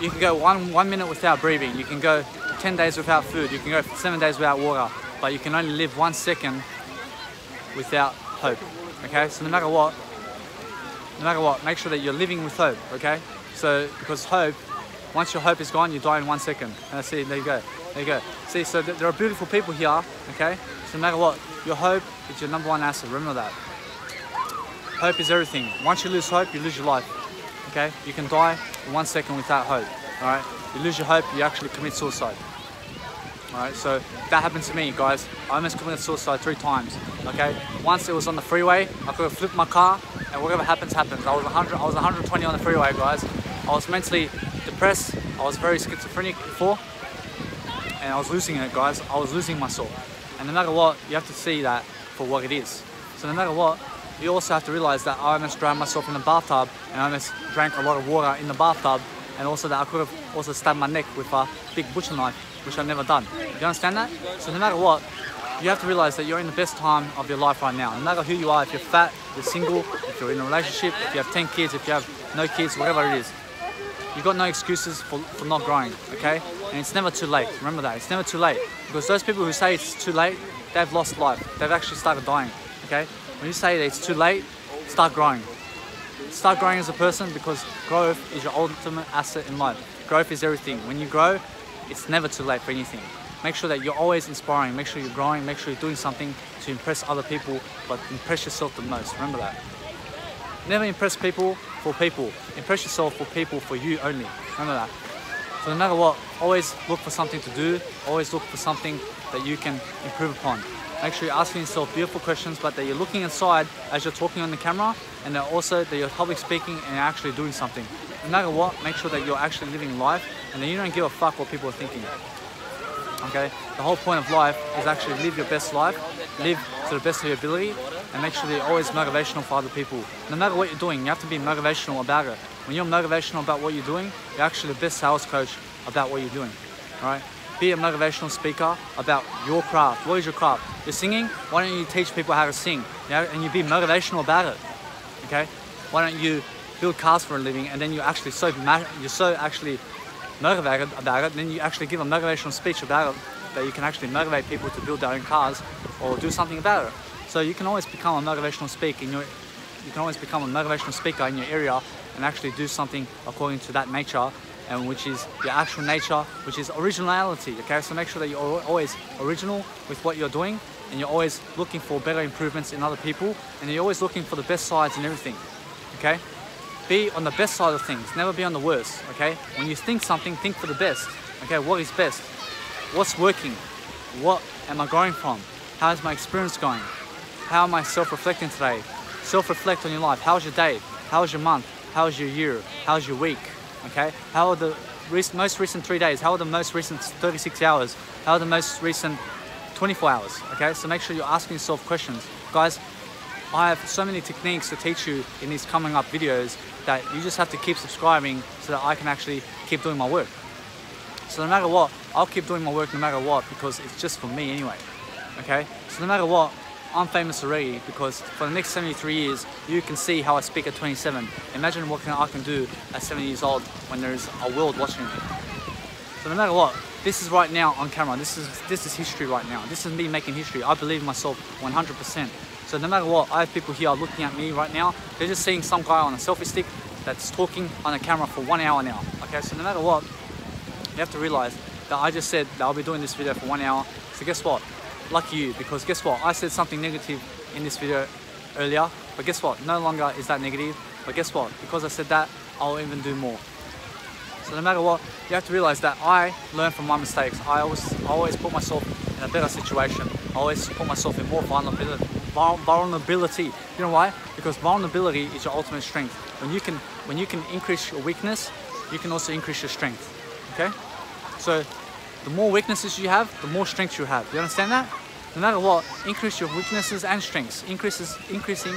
you can go one one minute without breathing. You can go 10 days without food. You can go seven days without water. But you can only live one second without hope. Okay, so no matter what, no matter what, make sure that you're living with hope. Okay, so because hope once your hope is gone, you die in one second. And I see, there you go, there you go. See, so th there are beautiful people here, okay? So no matter what, your hope is your number one asset, remember that. Hope is everything. Once you lose hope, you lose your life, okay? You can die in one second without hope, all right? You lose your hope, you actually commit suicide. All right, so that happened to me, guys. I almost committed suicide three times. Okay, once it was on the freeway, I could have flipped my car, and whatever happens, happens. I was 100, I was 120 on the freeway, guys. I was mentally depressed. I was very schizophrenic before and I was losing it guys. I was losing myself. And no matter what, you have to see that for what it is. So no matter what, you also have to realize that I almost drowned myself in the bathtub and I almost drank a lot of water in the bathtub and also that I could have also stabbed my neck with a big butcher knife, which I've never done. You understand that? So no matter what, you have to realize that you're in the best time of your life right now. No matter who you are, if you're fat, you're single, if you're in a relationship, if you have 10 kids, if you have no kids, whatever it is, You've got no excuses for, for not growing, okay? And it's never too late. Remember that. It's never too late. Because those people who say it's too late, they've lost life. They've actually started dying, okay? When you say that it's too late, start growing. Start growing as a person because growth is your ultimate asset in life. Growth is everything. When you grow, it's never too late for anything. Make sure that you're always inspiring. Make sure you're growing. Make sure you're doing something to impress other people, but impress yourself the most. Remember that. Never impress people for people. Impress yourself for people for you only. Remember that. So no matter what, always look for something to do. Always look for something that you can improve upon. Make sure you're asking yourself beautiful questions, but that you're looking inside as you're talking on the camera, and that also that you're public speaking and actually doing something. No matter what, make sure that you're actually living life, and that you don't give a fuck what people are thinking. Okay? The whole point of life is actually live your best life, live to the best of your ability, and make sure that you're always motivational for other people. No matter what you're doing, you have to be motivational about it. When you're motivational about what you're doing, you're actually the best sales coach about what you're doing. Right? Be a motivational speaker about your craft. What is your craft? You're singing. Why don't you teach people how to sing? And you be motivational about it. Okay? Why don't you build cars for a living and then you're actually so you're so actually motivated about it, then you actually give a motivational speech about it that you can actually motivate people to build their own cars or do something about it. So you can always become a motivational speaker in your you can always become a motivational speaker in your area and actually do something according to that nature and which is your actual nature, which is originality. Okay, so make sure that you're always original with what you're doing and you're always looking for better improvements in other people and you're always looking for the best sides in everything. Okay? Be on the best side of things, never be on the worst. Okay? When you think something, think for the best. Okay, what is best? What's working? What am I growing from? How is my experience going? How am I self-reflecting today? Self-reflect on your life. How's your day? How's your month? How's your year? How's your week? Okay? How are the most recent three days? How are the most recent 36 hours? How are the most recent 24 hours? Okay? So make sure you're asking yourself questions. Guys, I have so many techniques to teach you in these coming up videos that you just have to keep subscribing so that I can actually keep doing my work. So no matter what, I'll keep doing my work no matter what because it's just for me anyway. Okay? So no matter what, I'm famous already because for the next 73 years, you can see how I speak at 27. Imagine what I can do at 70 years old when there's a world watching me. So no matter what, this is right now on camera. This is this is history right now. This is me making history. I believe in myself 100%. So no matter what, I have people here looking at me right now. They're just seeing some guy on a selfie stick that's talking on a camera for one hour now. Okay, so no matter what, you have to realize that I just said that I'll be doing this video for one hour. So guess what? Lucky you because guess what? I said something negative in this video earlier, but guess what? No longer is that negative, but guess what? Because I said that, I'll even do more. So no matter what, you have to realize that I learn from my mistakes. I always, I always put myself in a better situation. I always put myself in more vulnerability, vulnerability. You know why? Because vulnerability is your ultimate strength. When you can when you can increase your weakness, you can also increase your strength. Okay? So the more weaknesses you have, the more strength you have. You understand that? No matter what, increase your weaknesses and strengths. Increases increasing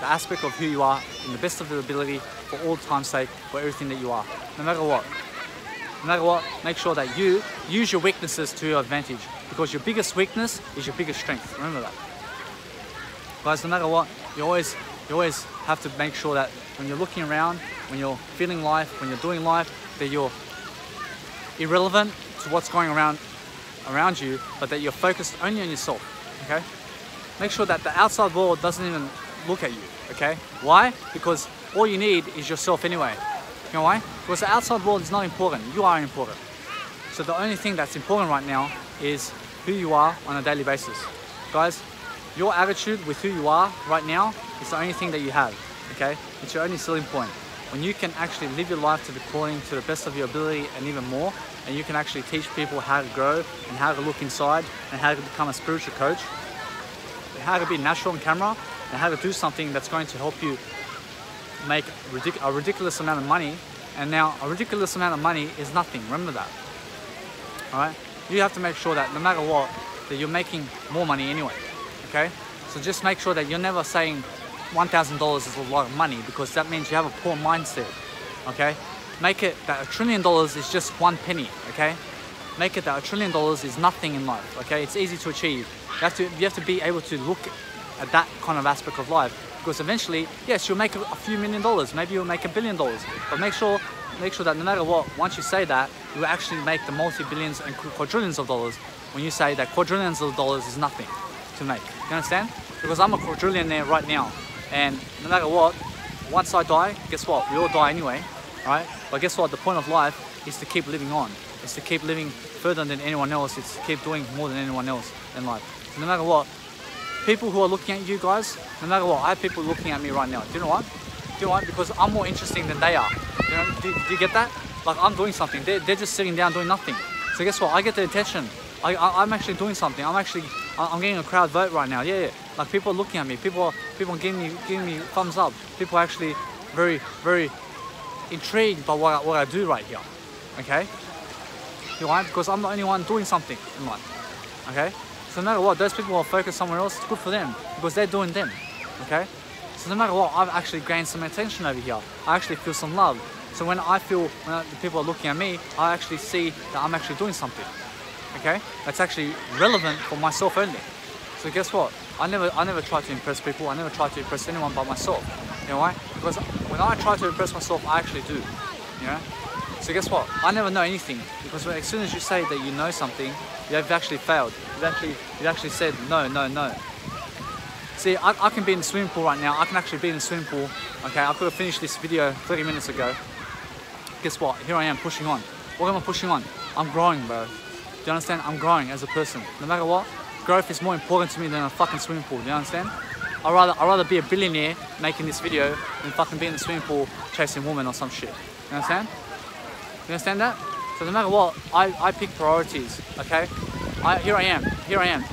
the aspect of who you are in the best of your ability for all time's sake, for everything that you are. No matter what. No matter what, make sure that you use your weaknesses to your advantage because your biggest weakness is your biggest strength. Remember that. Guys, no matter what, you always you always have to make sure that when you're looking around, when you're feeling life, when you're doing life, that you're irrelevant to what's going around around you, but that you're focused only on yourself. Okay? Make sure that the outside world doesn't even look at you. Okay? Why? Because all you need is yourself anyway. You know why? Because the outside world is not important. You are important. So the only thing that's important right now is who you are on a daily basis. Guys, your attitude with who you are right now is the only thing that you have. Okay? It's your only selling point. When you can actually live your life to the calling to the best of your ability and even more, and you can actually teach people how to grow and how to look inside and how to become a spiritual coach, how to be natural on camera, and how to do something that's going to help you make a ridiculous amount of money. And now a ridiculous amount of money is nothing. Remember that. All right. You have to make sure that no matter what, that you're making more money anyway. Okay. So just make sure that you're never saying $1,000 is a lot of money because that means you have a poor mindset. Okay. Make it that a trillion dollars is just one penny. Okay. Make it that a trillion dollars is nothing in life. Okay. It's easy to achieve. You have to you have to be able to look at that kind of aspect of life because eventually, yes, you'll make a, few million dollars. Maybe you'll make a billion dollars. But make sure make sure that no matter what, once you say that, you actually make the multi-billions and quadrillions of dollars when you say that quadrillions of dollars is nothing to make. You understand? Because I'm a quadrillionaire right now, and no matter what, once I die, guess what? We all die anyway, right? But guess what? The point of life is to keep living on. It's to keep living further than anyone else. It's to keep doing more than anyone else in life. No matter what, people who are looking at you guys, no matter what, I have people looking at me right now. Do you know what? Do you know what? Because I'm more interesting than they are. You know, do, do you get that? Like I'm doing something. They're, they're just sitting down doing nothing. So guess what? I get the attention. I, I, I'm actually doing something. I'm actually, I'm getting a crowd vote right now. Yeah, yeah. Like people looking at me. People people giving me, giving me thumbs up. People are actually very, very intrigued by what I, what I do right here. Okay? You know why? Because I'm the only one doing something in life. Okay? So no matter what, those people are focused somewhere else, it's good for them because they're doing them. Okay? So no matter what, I've actually gained some attention over here. I actually feel some love. So when I feel when the people are looking at me, I actually see that I'm actually doing something. Okay? That's actually relevant for myself only. So guess what? I never I never try to impress people. I never try to impress anyone but myself. You know why? Because when I try to impress myself, I actually do. You know? So guess what? I never know anything because as soon as you say that you know something, you have actually failed. You've actually you've actually said no, no, no. See, I, I can be in the swimming pool right now. I can actually be in the swimming pool. Okay, I could have finished this video 30 minutes ago. Guess what? Here I am pushing on. What am I pushing on? I'm growing, bro. Do you understand? I'm growing as a person. No matter what, growth is more important to me than a fucking swimming pool. Do you understand? I'd rather, I'd rather be a billionaire making this video than fucking be in the swimming pool chasing women or some shit. You understand? You understand that? So no matter what, I, I pick priorities, okay? I, here I am, here I am,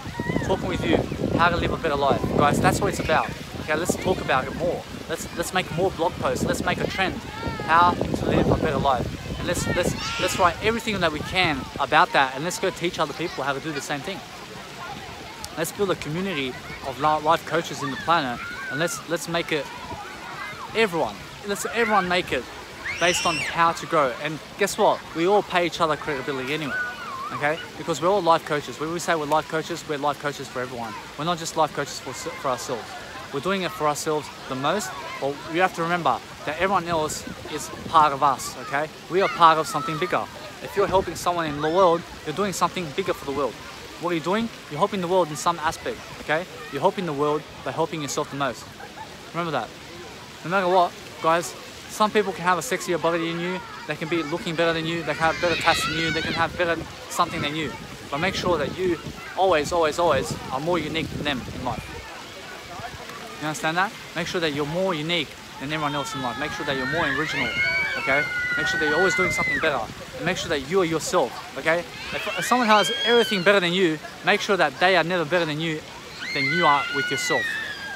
talking with you, how to live a better life. Guys, that's what it's about. Okay, let's talk about it more. Let's let's make more blog posts. Let's make a trend, how to live a better life. And let's let's let's write everything that we can about that and let's go teach other people how to do the same thing. Let's build a community of life coaches in the planet and let's let's make it everyone. Let's everyone make it based on how to grow. And guess what? We all pay each other credibility anyway. Okay? Because we're all life coaches. When we say we're life coaches, we're life coaches for everyone. We're not just life coaches for, for ourselves. We're doing it for ourselves the most, but we have to remember that everyone else is part of us, okay? We are part of something bigger. If you're helping someone in the world, you're doing something bigger for the world. What are you doing? You're helping the world in some aspect, okay? You're helping the world by helping yourself the most. Remember that. No matter what, guys, some people can have a sexier body than you, they can be looking better than you, they can have better tats than you, they can have better something than you. But make sure that you always, always, always are more unique than them in life. You understand that? Make sure that you're more unique than everyone else in life. Make sure that you're more original, okay? Make sure that you're always doing something better. Make sure that you are yourself, okay? If, if someone has everything better than you, make sure that they are never better than you than you are with yourself.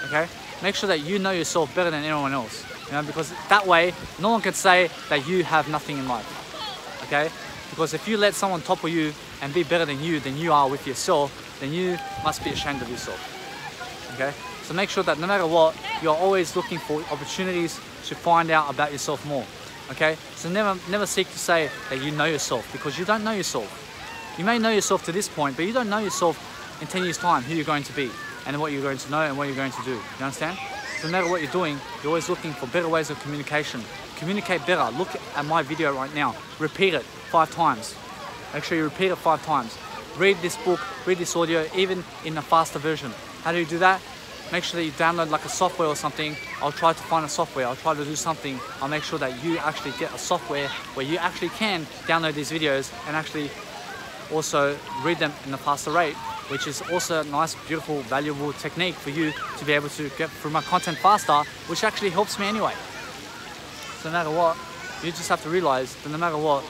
Okay? Make sure that you know yourself better than anyone else. You know, because that way no one can say that you have nothing in life. Okay? Because if you let someone topple you and be better than you than you are with yourself, then you must be ashamed of yourself. Okay? So make sure that no matter what, you're always looking for opportunities to find out about yourself more. Okay? So never never seek to say that you know yourself because you don't know yourself. You may know yourself to this point, but you don't know yourself in 10 years' time who you're going to be and what you're going to know and what you're going to do. You understand? So no matter what you're doing, you're always looking for better ways of communication. Communicate better. Look at my video right now. Repeat it five times. Make sure you repeat it five times. Read this book, read this audio, even in a faster version. How do you do that? Make sure that you download like a software or something. I'll try to find a software. I'll try to do something. I'll make sure that you actually get a software where you actually can download these videos and actually also read them in a faster rate, which is also a nice, beautiful, valuable technique for you to be able to get through my content faster, which actually helps me anyway. So no matter what, you just have to realize that no matter what,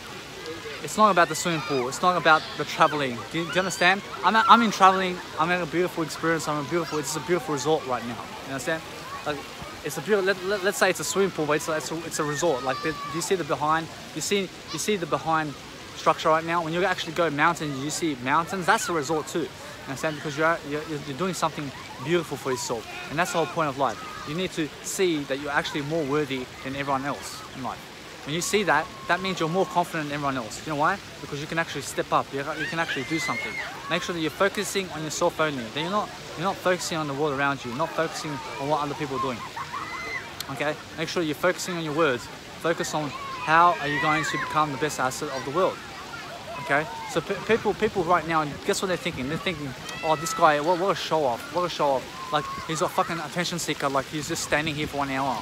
it's not about the swimming pool. It's not about the traveling. Do you, do you understand? I'm, I'm in traveling. I'm in a beautiful experience. I'm a beautiful. It's a beautiful resort right now. You understand? Like, it's a beautiful. Let, let, us say it's a swimming pool, but it's a, it's a, it's a resort. Like, the, do you see the behind? You see you see the behind structure right now. When you actually go mountains, you see mountains. That's a resort too. You understand? Because you're, you're you're doing something beautiful for yourself, and that's the whole point of life. You need to see that you're actually more worthy than everyone else in life. When you see that, that means you're more confident than everyone else. You know why? Because you can actually step up. You can actually do something. Make sure that you're focusing on yourself only. Then you're not you're not focusing on the world around you. You're not focusing on what other people are doing. Okay? Make sure you're focusing on your words. Focus on how are you going to become the best asset of the world. Okay? So people people right now, guess what they're thinking? They're thinking, oh, this guy, what, what a show off. What a show off. Like he's a fucking attention seeker. Like he's just standing here for one hour.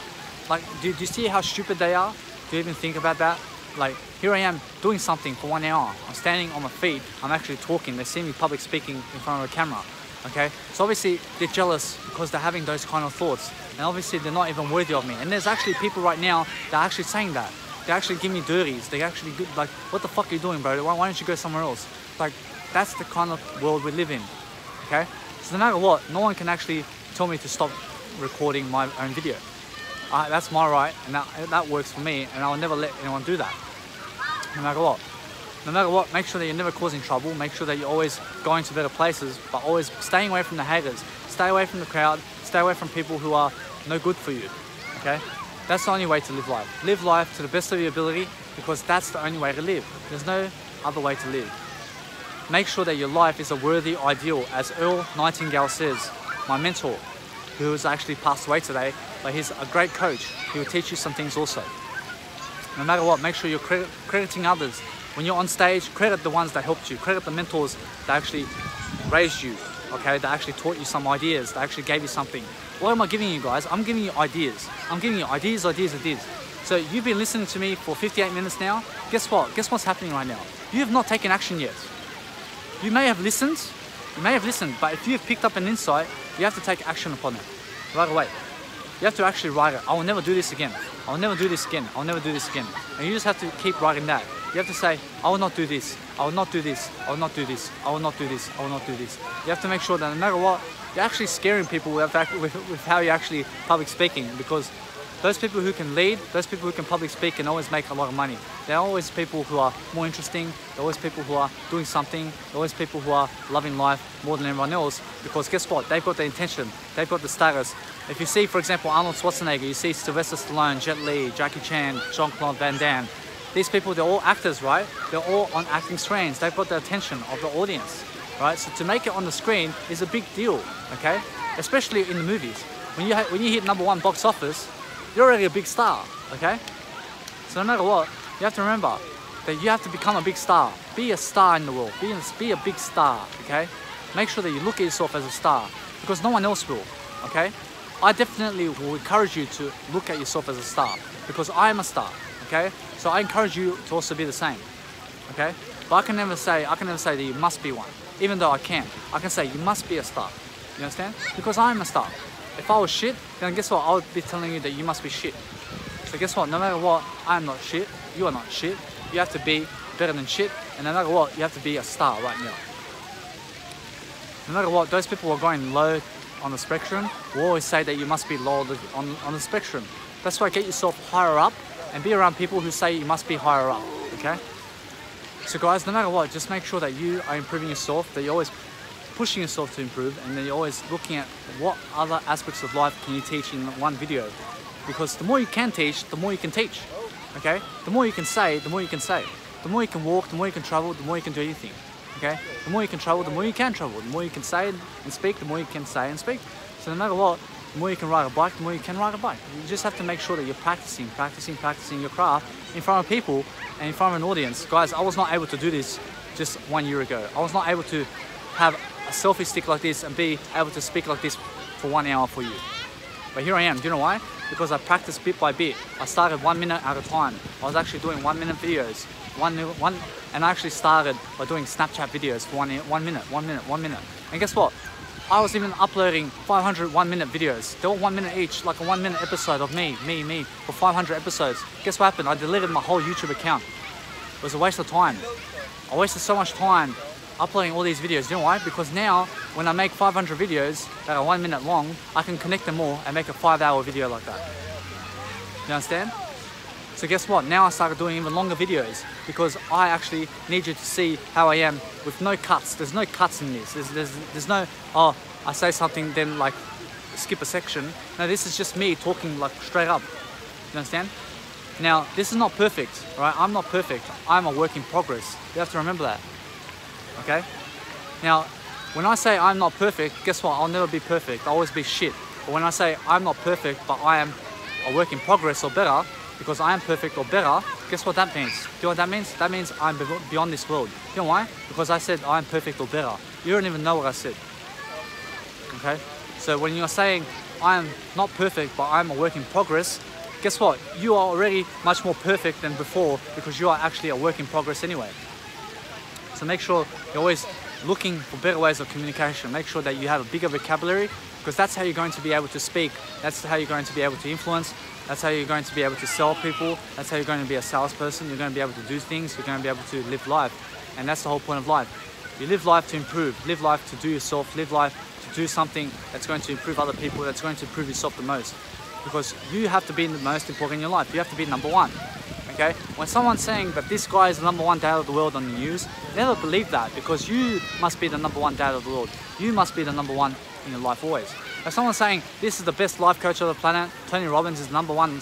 Like, do, do you see how stupid they are? Do you even think about that? Like, here I am doing something for one hour. I'm standing on my feet. I'm actually talking. They see me public speaking in front of a camera. Okay? So obviously they're jealous because they're having those kind of thoughts. And obviously they're not even worthy of me. And there's actually people right now that are actually saying that. They actually give me dirties. They actually like, what the fuck are you doing, bro? Why, why don't you go somewhere else? Like, that's the kind of world we live in. Okay? So no matter what, no one can actually tell me to stop recording my own video that's my right, and that, that works for me, and I'll never let anyone do that, no matter what. No matter what, make sure that you're never causing trouble. Make sure that you're always going to better places, but always staying away from the haters. Stay away from the crowd. Stay away from people who are no good for you. Okay? That's the only way to live life. Live life to the best of your ability because that's the only way to live. There's no other way to live. Make sure that your life is a worthy ideal, as Earl Nightingale says, my mentor, who has actually passed away today, but he's a great coach. He will teach you some things also. No matter what, make sure you're credit, crediting others. When you're on stage, credit the ones that helped you. Credit the mentors that actually raised you, okay? That actually taught you some ideas, that actually gave you something. What am I giving you guys? I'm giving you ideas. I'm giving you ideas, ideas, ideas. So you've been listening to me for 58 minutes now. Guess what? Guess what's happening right now? You have not taken action yet. You may have listened, you may have listened, but if you have picked up an insight, you have to take action upon it right away. You have to actually write it. I will never do this again. I will never do this again. I will never do this again. And you just have to keep writing that. You have to say, I will not do this. I will not do this. I will not do this. I will not do this. I will not do this. You have to make sure that no matter what, you're actually scaring people with, with, with how you're actually public speaking because those people who can lead, those people who can public speak can always make a lot of money. They're always people who are more interesting, they're always people who are doing something, they're always people who are loving life more than everyone else because guess what? They've got the intention, they've got the status. If you see, for example, Arnold Schwarzenegger, you see Sylvester Stallone, Jet Li, Jackie Chan, Jean-Claude Van Damme, these people, they're all actors, right? They're all on acting screens. They've got the attention of the audience, right? So to make it on the screen is a big deal, okay? Especially in the movies. When you, when you hit number one box office, you're already a big star, okay? So no matter what, you have to remember that you have to become a big star. Be a star in the world. Be a, be a big star, okay? Make sure that you look at yourself as a star because no one else will, okay? I definitely will encourage you to look at yourself as a star because I am a star, okay? So I encourage you to also be the same, okay? But I can never say, I can never say that you must be one, even though I can. I can say you must be a star, you understand? Because I am a star. If I was shit, then guess what? I would be telling you that you must be shit. So guess what? No matter what, I'm not shit. You are not shit. You have to be better than shit. And no matter what, you have to be a star right now. no matter what, those people who are going low on the spectrum will always say that you must be low on, on the spectrum. That's why get yourself higher up and be around people who say you must be higher up, okay? So guys, no matter what, just make sure that you are improving yourself, that you're always pushing yourself to improve and then you're always looking at what other aspects of life can you teach in one video. Because the more you can teach, the more you can teach, okay? The more you can say, the more you can say. The more you can walk, the more you can travel, the more you can do anything, okay? The more you can travel, the more you can travel. The more you can say and speak, the more you can say and speak. So no matter what, the more you can ride a bike, the more you can ride a bike. You just have to make sure that you're practicing, practicing, practicing your craft in front of people and in front of an audience. Guys, I was not able to do this just one year ago. I was not able to have a selfie stick like this and be able to speak like this for one hour for you. But here I am. Do you know why? Because I practiced bit by bit. I started one minute at a time. I was actually doing one minute videos. One, one, and I actually started by doing Snapchat videos for one, one minute, one minute, one minute. And guess what? I was even uploading 500 one minute videos. They were one minute each, like a one minute episode of me, me, me, for 500 episodes. Guess what happened? I deleted my whole YouTube account. It was a waste of time. I wasted so much time uploading all these videos. You know why? Because now, when I make 500 videos that are one minute long, I can connect them all and make a five hour video like that. You understand? So guess what? Now I started doing even longer videos because I actually need you to see how I am with no cuts. There's no cuts in this. There's, there's, there's no, oh, I say something, then like skip a section. No, this is just me talking like straight up. You understand? Now, this is not perfect, right? I'm not perfect. I'm a work in progress. You have to remember that. Okay? Now, when I say I'm not perfect, guess what? I'll never be perfect. I'll always be shit. But when I say I'm not perfect, but I am a work in progress or better, because I am perfect or better, guess what that means? Do you know what that means? That means I'm beyond this world. You know why? Because I said I'm perfect or better. You don't even know what I said. Okay? So when you're saying I'm not perfect, but I'm a work in progress, guess what? You are already much more perfect than before because you are actually a work in progress anyway. So make sure you're always looking for better ways of communication. Make sure that you have a bigger vocabulary because that's how you're going to be able to speak. That's how you're going to be able to influence. That's how you're going to be able to sell people. That's how you're going to be a salesperson. You're going to be able to do things. You're going to be able to live life. And that's the whole point of life. You live life to improve, live life to do yourself, live life to do something that's going to improve other people, that's going to improve yourself the most. Because you have to be the most important in your life. You have to be number one. Okay? When someone's saying that this guy is the number one dad of the world on the news, never believe that because you must be the number one dad of the world. You must be the number one in your life always. If someone's saying this is the best life coach of the planet, Tony Robbins is the number one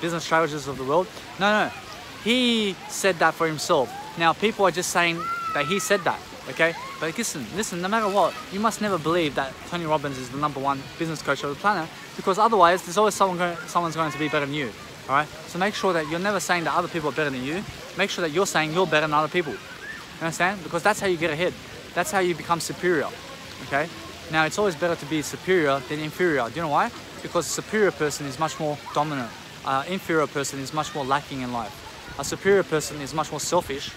business strategist of the world, no, no, he said that for himself. Now people are just saying that he said that, okay? But listen, listen, no matter what, you must never believe that Tony Robbins is the number one business coach of the planet because otherwise there's always someone someone's going to be better than you, all right? So make sure that you're never saying that other people are better than you. Make sure that you're saying you're better than other people. You understand? Because that's how you get ahead. That's how you become superior, okay? Now, it's always better to be superior than inferior. Do you know why? Because a superior person is much more dominant. Uh, inferior person is much more lacking in life. A superior person is much more selfish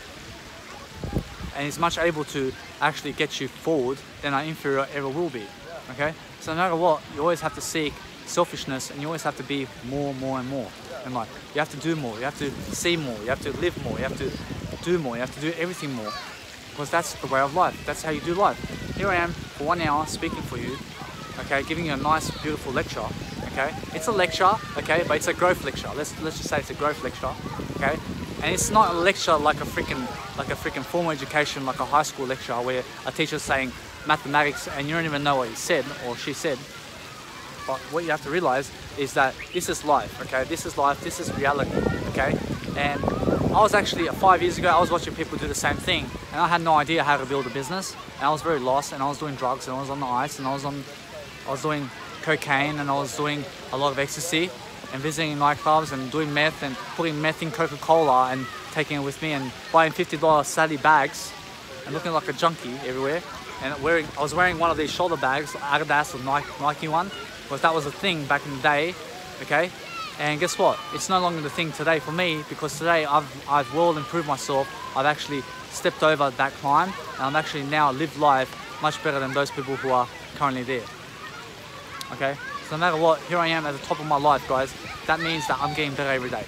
and is much able to actually get you forward than an inferior ever will be. Okay? So no matter what, you always have to seek selfishness and you always have to be more, more and more in life. You have to do more, you have to see more, you have to live more, you have to do more, you have to do everything more. Because that's the way of life. That's how you do life. Here I am for one hour speaking for you, okay, giving you a nice, beautiful lecture, okay. It's a lecture, okay, but it's a growth lecture. Let's let's just say it's a growth lecture, okay. And it's not a lecture like a freaking like a freaking formal education, like a high school lecture where a teacher's saying mathematics and you don't even know what he said or she said. But what you have to realize is that this is life, okay? This is life, this is reality, okay? And I was actually, five years ago, I was watching people do the same thing and I had no idea how to build a business and I was very lost and I was doing drugs and I was on the ice and I was on, I was doing cocaine and I was doing a lot of ecstasy and visiting nightclubs and doing meth and putting meth in Coca-Cola and taking it with me and buying $50 Sally bags and looking like a junkie everywhere. And wearing, I was wearing one of these shoulder bags, Adidas or Nike, Nike one, because that was a thing back in the day, okay? And guess what? It's no longer the thing today for me because today I've, I've well improved myself. I've actually stepped over that climb and I'm actually now live life much better than those people who are currently there. Okay? So no matter what, here I am at the top of my life, guys. That means that I'm getting better every day.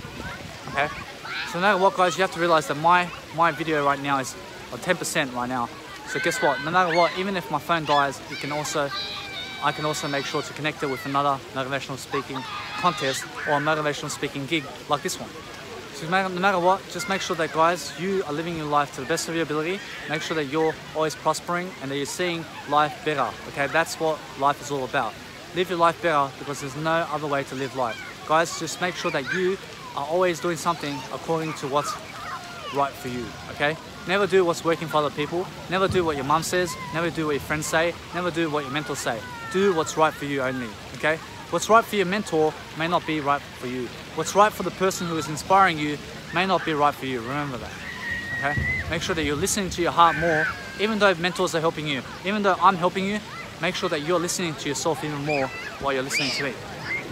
Okay? So no matter what, guys, you have to realize that my, my video right now is 10% right now. So guess what? No matter what, even if my phone dies, you can also I can also make sure to connect it with another motivational speaking contest or a motivational speaking gig like this one. So no matter what, just make sure that guys, you are living your life to the best of your ability. Make sure that you're always prospering and that you're seeing life better. Okay, that's what life is all about. Live your life better because there's no other way to live life. Guys, just make sure that you are always doing something according to what's right for you, okay? Never do what's working for other people. Never do what your mum says. Never do what your friends say. Never do what your mentors say. Do what's right for you only, okay? What's right for your mentor may not be right for you. What's right for the person who is inspiring you may not be right for you. Remember that, okay? Make sure that you're listening to your heart more, even though mentors are helping you. Even though I'm helping you, make sure that you're listening to yourself even more while you're listening to me,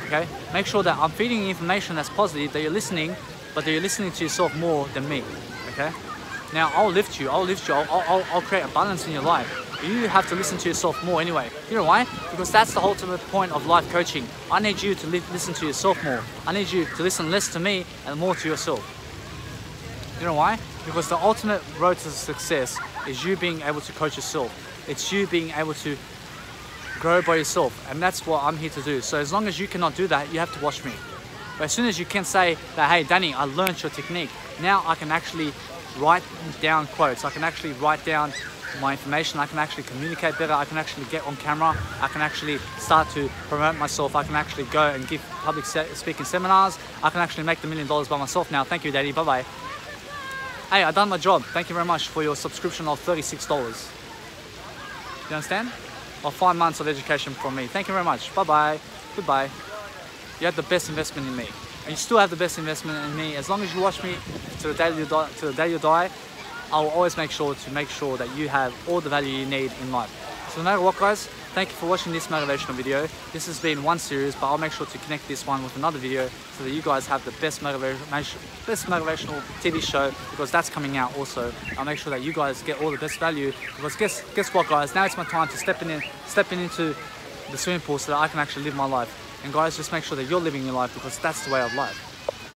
okay? Make sure that I'm feeding information that's positive, that you're listening, but that you're listening to yourself more than me, okay? Now, I'll lift you, I'll lift you, I'll, I'll, I'll create a balance in your life. You have to listen to yourself more anyway. You know why? Because that's the ultimate point of life coaching. I need you to li listen to yourself more. I need you to listen less to me and more to yourself. You know why? Because the ultimate road to success is you being able to coach yourself. It's you being able to grow by yourself. And that's what I'm here to do. So as long as you cannot do that, you have to watch me. But as soon as you can say that, hey, Danny, I learned your technique. Now I can actually write down quotes. I can actually write down my information. I can actually communicate better. I can actually get on camera. I can actually start to promote myself. I can actually go and give public speaking seminars. I can actually make the million dollars by myself now. Thank you, Daddy. Bye bye. Hey, I've done my job. Thank you very much for your subscription of $36. You understand? Or five months of education from me. Thank you very much. Bye bye. Goodbye. You had the best investment in me and you still have the best investment in me. As long as you watch me to the day you die, to the day you die, I will always make sure to make sure that you have all the value you need in life. So no matter what guys, thank you for watching this motivational video. This has been one series, but I'll make sure to connect this one with another video so that you guys have the best motivation, best motivational TV show because that's coming out also. I'll make sure that you guys get all the best value because guess guess what guys, now it's my time to step in, stepping into the swimming pool so that I can actually live my life. And guys, just make sure that you're living your life because that's the way of life.